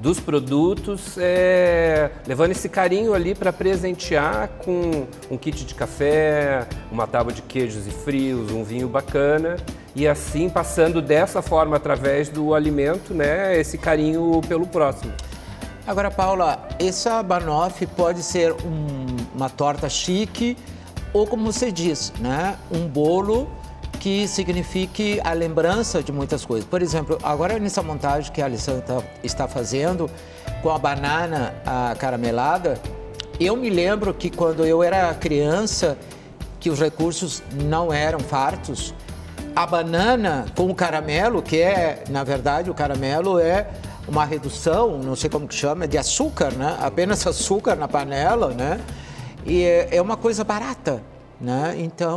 dos produtos, é, levando esse carinho ali para presentear com um kit de café, uma tábua de queijos e frios, um vinho bacana e assim passando dessa forma através do alimento, né, esse carinho pelo próximo. Agora, Paula, essa banoffee pode ser um- uma torta chique ou, como você diz, né? Um bolo que signifique a lembrança de muitas coisas. Por exemplo, agora nessa montagem que a Alessandra tá- está fazendo com a banana ah, caramelada, eu me lembro que quando eu era criança, que os recursos não eram fartos, a banana com o caramelo, que é, na verdade, o caramelo é uma redução, não sei como que chama, de açúcar, né? Apenas açúcar na panela, né? E é, é uma coisa barata, né? Então,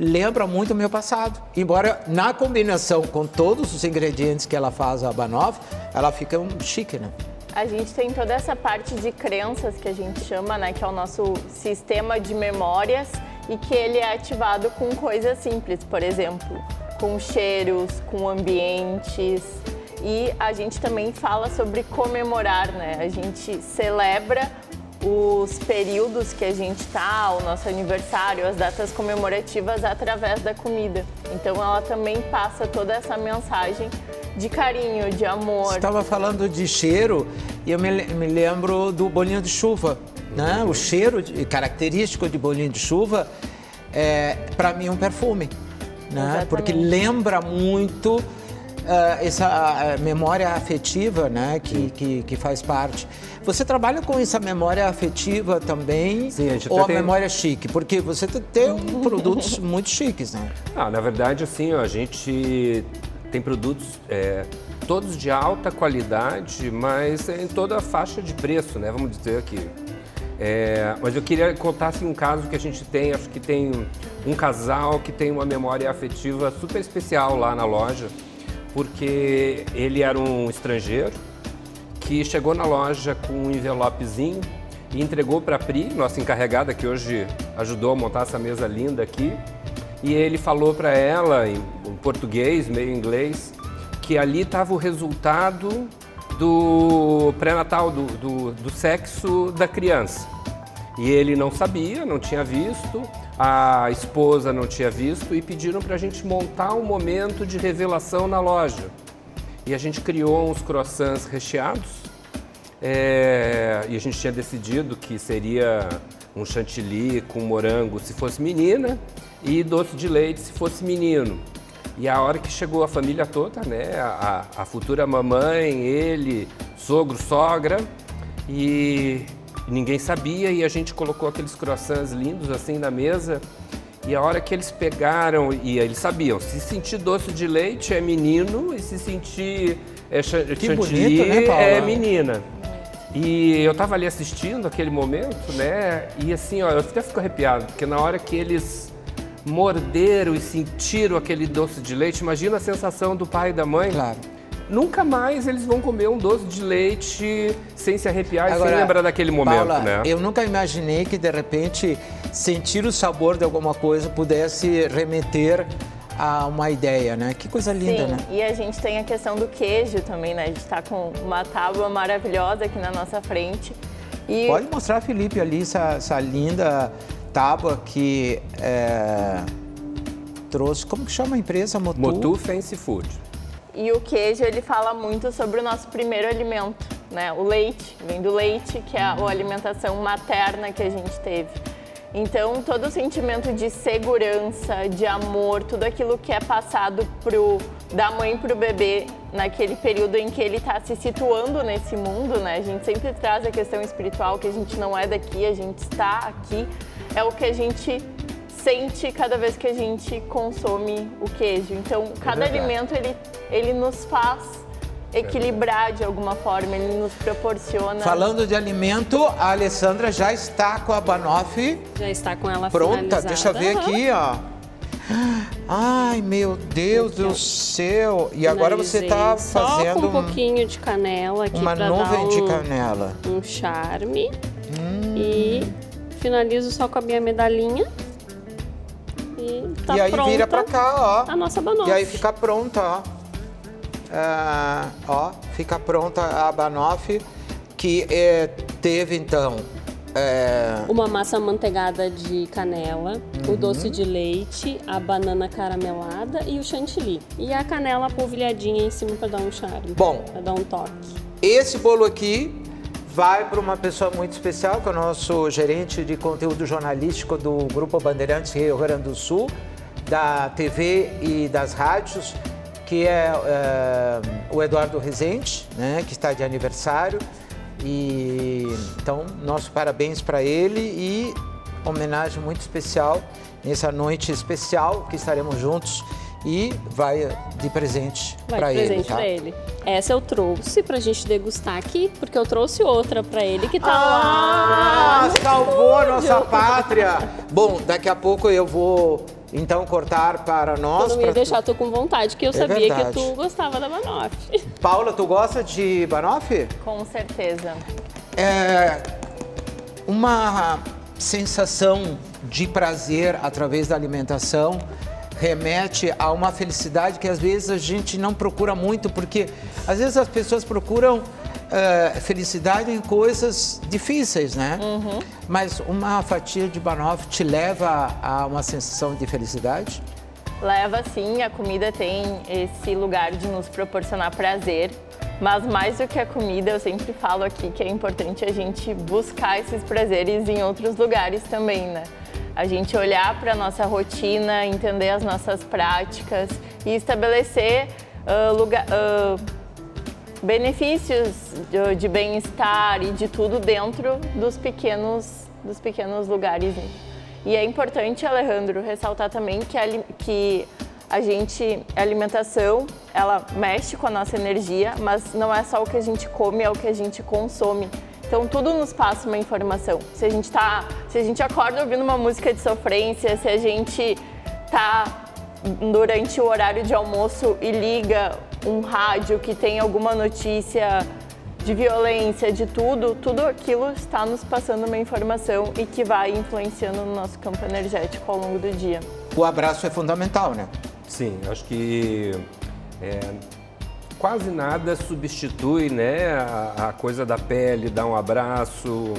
lembra muito o meu passado. Embora na combinação com todos os ingredientes que ela faz a banoffee, ela fica um chique, né? A gente tem toda essa parte de crenças que a gente chama, né, que é o nosso sistema de memórias e que ele é ativado com coisas simples, por exemplo, com cheiros, com ambientes. E a gente também fala sobre comemorar, né? A gente celebra os períodos que a gente tá, o nosso aniversário, as datas comemorativas através da comida. Então ela também passa toda essa mensagem de carinho, de amor. Você estava falando de cheiro e eu me, me lembro do bolinho de chuva, né? O cheiro de- característico de bolinho de chuva é, para mim, um perfume, né? Exatamente. Porque lembra muito ah, essa ah, memória afetiva, né? Que, que, que faz parte. Você trabalha com essa memória afetiva também? Sim, a gente Ou a tem- memória chique? Porque você te- tem produtos muito chiques, né? Ah, na verdade, assim, ó, a gente tem produtos é, todos de alta qualidade, mas em toda a faixa de preço, né? Vamos dizer aqui. É, mas eu queria contar assim, um caso que a gente tem, acho que tem um casal que tem uma memória afetiva super especial lá na loja, porque ele era um estrangeiro que chegou na loja com um envelopezinho e entregou para a Pri, nossa encarregada que hoje ajudou a montar essa mesa linda aqui. E ele falou para ela, em, português, meio inglês, que ali estava o resultado do pré-natal, do, do, do sexo da criança. E ele não sabia, não tinha visto, a esposa não tinha visto e pediram para a gente montar um momento de revelação na loja. E a gente criou uns croissants recheados é, e a gente tinha decidido que seria um chantilly com morango se fosse menina e doce de leite se fosse menino. E a hora que chegou a família toda, né, a, a futura mamãe, ele, sogro, sogra, e ninguém sabia e a gente colocou aqueles croissants lindos assim na mesa. E a hora que eles pegaram, e eles sabiam, se sentir doce de leite é menino e se sentir é, chantilly bonito, né, é menina. E eu tava ali assistindo aquele momento, né? E assim, ó, eu até fico arrepiado, porque na hora que eles morderam e sentiram aquele doce de leite, imagina a sensação do pai e da mãe. Claro. Nunca mais eles vão comer um doce de leite sem se arrepiar Agora, e sem lembrar daquele momento, Paula, né? Eu nunca imaginei que de repente sentir o sabor de alguma coisa pudesse remeter a uma ideia, né? Que coisa linda, Sim, né? E a gente tem a questão do queijo também, né? A gente está com uma tábua maravilhosa aqui na nossa frente. E... Pode mostrar, Felipe, ali essa, essa linda tábua que é, trouxe. Como que chama a empresa? Motu? Motu Fancy Food. E o queijo, ele fala muito sobre o nosso primeiro alimento, né? O leite, vem do leite, que é a alimentação materna que a gente teve. Então, todo o sentimento de segurança, de amor, tudo aquilo que é passado pro, da mãe para o bebê naquele período em que ele está se situando nesse mundo, né? A gente sempre traz a questão espiritual, que a gente não é daqui, a gente está aqui. É o que a gente sente cada vez que a gente consome o queijo. Então, cada é alimento, ele, ele nos faz equilibrar de alguma forma, ele nos proporciona. Falando de alimento, a Alessandra já está com a Banoff. Já está com ela Pronta, finalizada. deixa eu ver aqui, ó. Ai, meu Deus aqui, do céu. E agora você está fazendo um pouquinho de canela aqui uma nuvem um, de canela. Um charme. Hum. E finalizo só com a minha medalhinha. E tá E aí vira pra cá, ó. A nossa banoffee. E aí fica pronta, ó. Ah, ó, fica pronta a banoffee que é, teve então é... uma massa manteigada de canela, uhum. o doce de leite, a banana caramelada e o chantilly. E a canela polvilhadinha em cima para dar um charme. Bom, para dar um toque. Esse bolo aqui vai para uma pessoa muito especial, que é o nosso gerente de conteúdo jornalístico do Grupo Bandeirantes Rio Grande do Sul, da TV e das rádios que é, é o Eduardo Rezende, né, que está de aniversário. E então, nosso parabéns para ele e homenagem muito especial nessa noite especial que estaremos juntos e vai de presente para ele. presente tá? para ele. Essa eu trouxe para a gente degustar aqui, porque eu trouxe outra para ele que tá ah, lá. salvou a nossa pátria! Bom, daqui a pouco eu vou então, cortar para nós. Eu não ia deixar tu com vontade, que eu é sabia verdade. que tu gostava da banoffee. Paula, tu gosta de banoffee? Com certeza. É uma sensação de prazer através da alimentação remete a uma felicidade que às vezes a gente não procura muito, porque às vezes as pessoas procuram uh, felicidade em coisas difíceis, né? Uhum. Mas uma fatia de banoffee te leva a uma sensação de felicidade? Leva sim, a comida tem esse lugar de nos proporcionar prazer. Mas mais do que a comida, eu sempre falo aqui que é importante a gente buscar esses prazeres em outros lugares também, né? A gente olhar para a nossa rotina, entender as nossas práticas e estabelecer uh, lugar, uh, benefícios de, de bem-estar e de tudo dentro dos pequenos, dos pequenos lugares. E é importante, Alejandro, ressaltar também que a, que a gente, a alimentação, ela mexe com a nossa energia, mas não é só o que a gente come, é o que a gente consome. Então tudo nos passa uma informação. Se a gente tá, se a gente acorda ouvindo uma música de sofrência, se a gente tá durante o horário de almoço e liga um rádio que tem alguma notícia de violência, de tudo, tudo aquilo está nos passando uma informação e que vai influenciando no nosso campo energético ao longo do dia. O abraço é fundamental, né? Sim, acho que é, quase nada substitui né, a, a, coisa da pele, dar um abraço.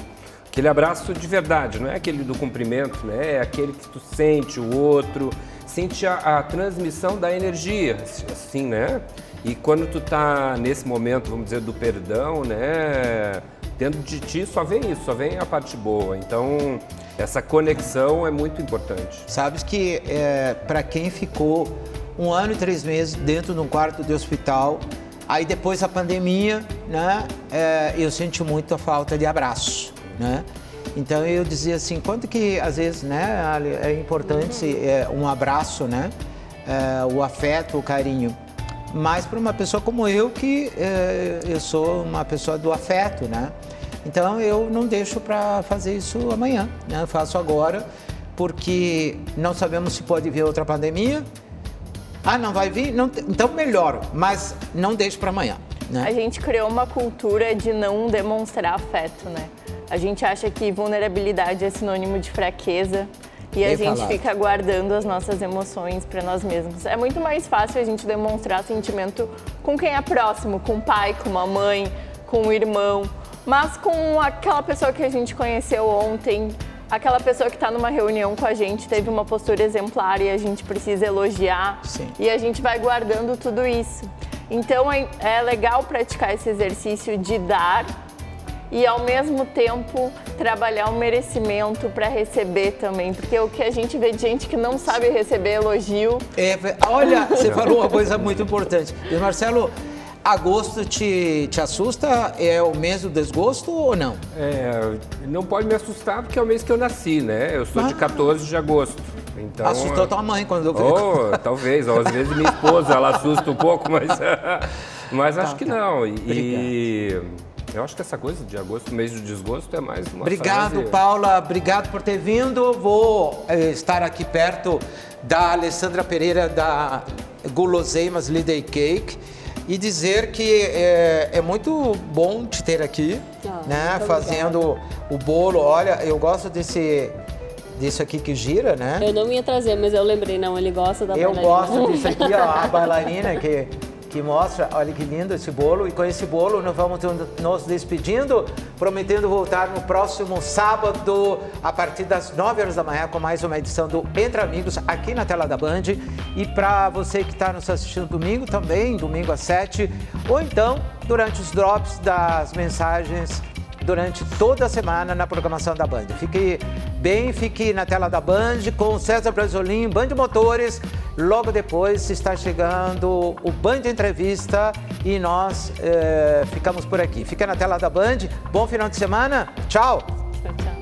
Aquele abraço de verdade, não é aquele do cumprimento, né? É aquele que tu sente o outro, sente a, a transmissão da energia, assim, né? E quando tu tá nesse momento, vamos dizer, do perdão, né? Dentro de ti só vem isso, só vem a parte boa. Então, essa conexão é muito importante. Sabes que é, para quem ficou um ano e três meses dentro de um quarto de hospital, aí depois da pandemia, né, é, eu senti muito a falta de abraço, né? Então eu dizia assim, quanto que às vezes, né, é importante é, um abraço, né, é, o afeto, o carinho. Mas para uma pessoa como eu que é, eu sou uma pessoa do afeto, né? Então eu não deixo para fazer isso amanhã, né? Eu faço agora porque não sabemos se pode vir outra pandemia. Ah, não vai vir? Não, então melhor, mas não deixe para amanhã. Né? A gente criou uma cultura de não demonstrar afeto, né? A gente acha que vulnerabilidade é sinônimo de fraqueza e a gente falado. fica guardando as nossas emoções para nós mesmos. É muito mais fácil a gente demonstrar sentimento com quem é próximo, com o pai, com a mãe, com o irmão mas com aquela pessoa que a gente conheceu ontem, aquela pessoa que está numa reunião com a gente, teve uma postura exemplar e a gente precisa elogiar. Sim. E a gente vai guardando tudo isso. Então é, é legal praticar esse exercício de dar e ao mesmo tempo trabalhar o merecimento para receber também, porque o que a gente vê de gente que não sabe receber elogio. É, olha, você falou uma coisa muito importante. E Marcelo, Agosto te, te assusta? É o mês do desgosto ou não? É, não pode me assustar porque é o mês que eu nasci, né? Eu sou ah. de 14 de agosto. Então, Assustou tua mãe quando eu vi. Oh, talvez, às vezes minha esposa, ela assusta um pouco, mas, mas acho tá, que tá. não. E, e, eu acho que essa coisa de agosto, mês do desgosto, é mais uma Obrigado, frase... Paula. Obrigado por ter vindo. Vou eh, estar aqui perto da Alessandra Pereira da Guloseimas Lidei Cake e dizer que é, é muito bom te ter aqui, ah, né? Fazendo o bolo. Olha, eu gosto desse disso aqui que gira, né? Eu não ia trazer, mas eu lembrei, não, ele gosta da eu bailarina. Eu gosto disso aqui, ó, a bailarina que que mostra, olha que lindo esse bolo. E com esse bolo nós vamos nos despedindo, prometendo voltar no próximo sábado, a partir das 9 horas da manhã, com mais uma edição do Entre Amigos, aqui na tela da Band. E para você que está nos assistindo domingo também, domingo às 7, ou então durante os drops das mensagens durante toda a semana na programação da Band. Fique bem, fique na tela da Band com César Brasolim, Band Motores. Logo depois está chegando o Band Entrevista e nós é, ficamos por aqui. Fica na tela da Band. Bom final de semana. Tchau. Tchau, tchau.